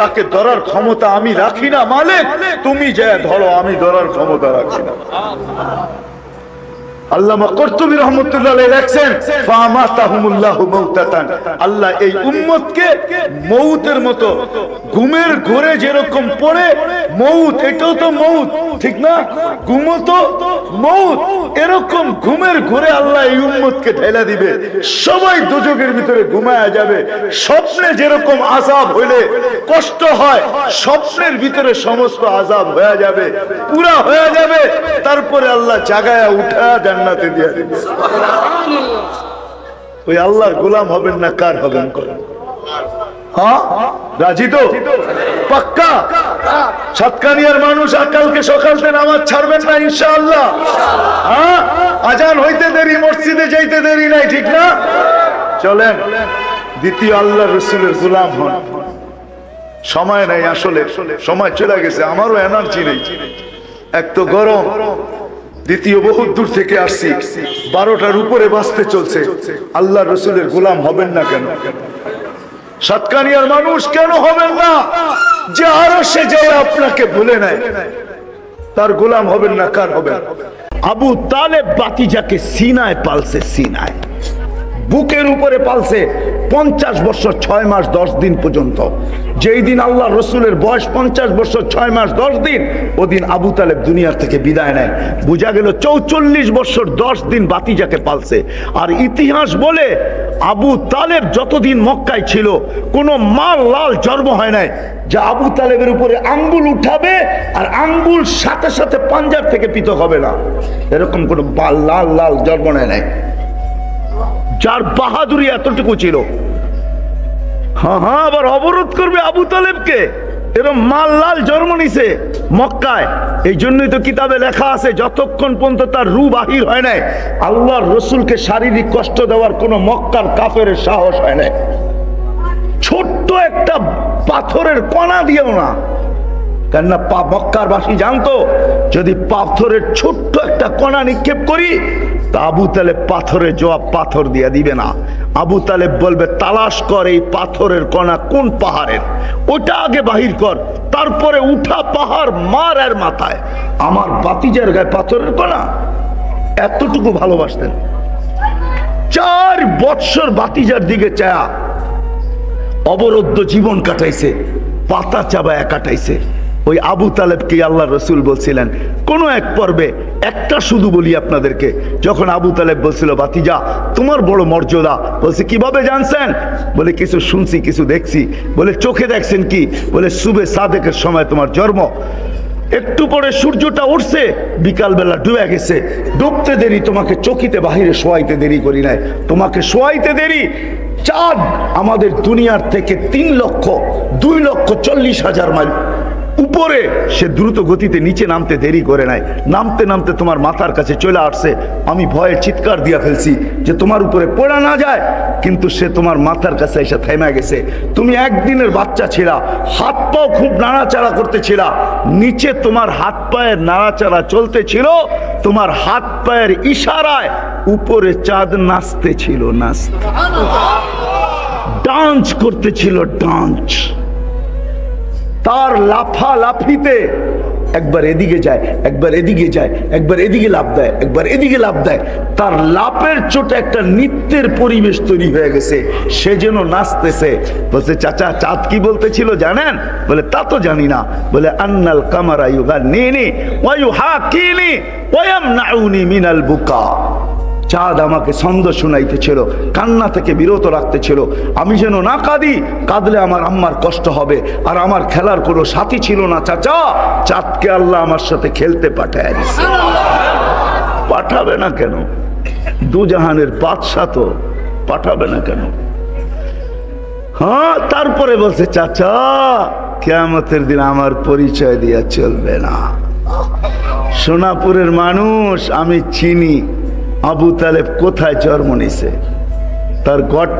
তাকে ধরার ক্ষমতা আমি রাখি না। মালিক তুমি যে ধরো, আমি ধরার ক্ষমতা রাখি না। আল্লামা কর্তুবী রহমতুল্লাহ আল্লাহ এই উম্মতকে মতো, ঘুমের যেরকম পড়ে এটাও তো ঠিক না? এরকম ঘুমের আল্লাহ এই উম্মতকে দিবে। সবাই দুযোগের ভিতরে ঘুমায়া যাবে। স্বপ্নে যেরকম আজাব হইলে কষ্ট হয়, স্বপ্নের ভিতরে সমস্ত আজাব হয়ে যাবে, পুরা হয়ে যাবে, তারপরে আল্লাহ জাগায়া উঠা জান্নাতে দিয়ে ওই আল্লাহর গোলাম হবেন না কার হবেন করেন হ্যাঁ? হ্যাঁ? গোলাম হন। সময় নাই আসলে, সময় চলে গেছে, আমারও এনার্জি নেই। এক তো গরম দ্বিতীয় বহুত দূর থেকে আসছি। বারোটার উপরে বাঁচতে চলছে। আল্লাহ রসুলের গোলাম হবেন না কেন? সাতকানিয়ার মানুষ কেন হবেন না? যে আরও সে যে আপনাকে ভুলে নেয়। তার গোলাম হবেন না, কার হবেন? আবু তালেব বাতিজাকে সিনায় পালছে, সিনায়। বুকের উপরে পালছে পঞ্চাশ বছর, ছয় মাস, দশ দিন পর্যন্ত। যেই দিন আল্লাহ রসুলের বয়স পঞ্চাশ বছর, ছয় মাস, দশ দিন, ওদিন আবু তালেব দুনিয়ার থেকে বিদায় নেয়। বোঝা গেল চৌচল্লিশ বছর, দশ দিন বাতিজাকে পালছে। আর ইতিহাস বলে আবু তালেব যতদিন মক্কায় ছিল, কোনো মাল লাল জন্ম হয় নাই। যা আবু তালেবের উপরে আঙ্গুল উঠাবে আর আঙ্গুল সাথে সাথে পাঞ্জাব থেকে পৃথক হবে না। এরকম কোনো লাল লাল জন্ম নেয় নাই। যার বাহাদুরি এতটুকু ছিল। হ্যাঁ হ্যাঁ আবার অবরোধ করবে আবু তালেবকে। এরকম মাল লাল জন্ম নিছে মক্কায়। এই জন্যই তো কিতাবে লেখা আছে, যতক্ষণ পর্যন্ত তার রু বাহির হয় নাই, আল্লাহর রসুলকে শারীরিক কষ্ট দেওয়ার কোনো মক্কার কাফের সাহস হয় নাই। ছোট্ট একটা পাথরের কণা দিয়েও না। কেননা মক্কার বাসী জানতো, যদি পাথরের ছোট্ট একটা কণা নিক্ষেপ করি, তা আবু তালেব পাথরের জবাব পাথর দিয়ে দিবে না। আবু তালেব বলবে, তালাশ কর এই পাথরের কণা কোন পাহাড়ের? ওটা আগে বাহির কর, তারপরে উঠা পাহাড় মার এর মাথায়। আমার বাতিজার গায়ে পাথরের কণা? এতটুকু ভালোবাসতেন। চার বৎসর বাতিজার দিকে চায়া অবরুদ্ধ জীবন কাটাইছে, পাতা চাবায়া কাটাইছে। ওই আবু তালেবকে আল্লাহ রসুল বলছিলেন, কোন এক পর্বে একটা শুধু বলি আপনাদেরকে। যখন আবু তালেব বলছিল বাতিজা তোমার বড় মর্যাদা। বলছে, কীভাবে জানছেন? বলে, কিছু শুনছি, কিছু দেখছি। বলে, চোখে দেখছেন কি? বলে শুভে সাদেকের সময় তোমার জন্ম। একটু পরে সূর্যটা উঠছে বিকালবেলা ডুবে গেছে। ডুবতে দেরি, তোমাকে চকিতে বাহিরে শোয়াইতে দেরি করি নাই। তোমাকে শোয়াইতে দেরি? চাঁদ আমাদের দুনিয়ার থেকে তিন লক্ষ, দুই লক্ষ চল্লিশ হাজার মাইল উপরে। সে দ্রুত গতিতে নিচে নামতে দেরি করে নাই। নামতে নামতে তোমার মাথার কাছে চলে আসছে। আমি ভয়ে চিৎকার দিয়া ফেলছি যে তোমার উপরে পড়া না যায় কিন্তু সে তোমার মাথার কাছে এসে থেমে গেছে। তুমি একদিনের বাচ্চা ছিলা হাত পাও খুব নাড়াচাড়া করতেছিল নিচে তোমার হাত পায়ের নাড়াচাড়া চলতেছিল তোমার হাত পায়ের ইশারায় উপরে চাঁদ নাচতে ছিল নাচতে। ডান্স করতেছিল ডান্স। তার লাফা লাফিতে একবার এদিকে যায়, একবার এদিকে যায়, একবার এদিকে লাভ দেয়, একবার এদিকে লাভ দেয়। তার লাভের চোটে একটা নিত্যের পরিবেশ তৈরি হয়ে গেছে। সে যেন নাচতেছে। বলছে, চাচা, চাঁদ কি বলতেছিল জানেন? বলে, তা তো জানি না। বলে, আন্নাল কামারা ইউগা নিনি ওয়ু হা কিনি ওয়াম নাউনি মিনাল বুকা। চাঁদ আমাকে ছন্দ শুনাইতেছিল, কান্না থেকে বিরত রাখতেছিল। আমি যেন না কাঁদি, কাঁদলে আমার আম্মার কষ্ট হবে, আর আমার খেলার কোনো সাথী ছিল না, চাচা। চাঁদকে আল্লাহ আমার সাথে খেলতে পাঠায় পাঠাবে না কেন? দুজাহানের বাদশা তো পাঠাবে না কেন? হ্যাঁ তারপরে বলছে, চাচা, কেয়ামতের দিন আমার পরিচয় দিয়া চলবে না। সোনাপুরের মানুষ আমি চিনি আবু তালেব কোথায় জন্ম নিছে? তার গট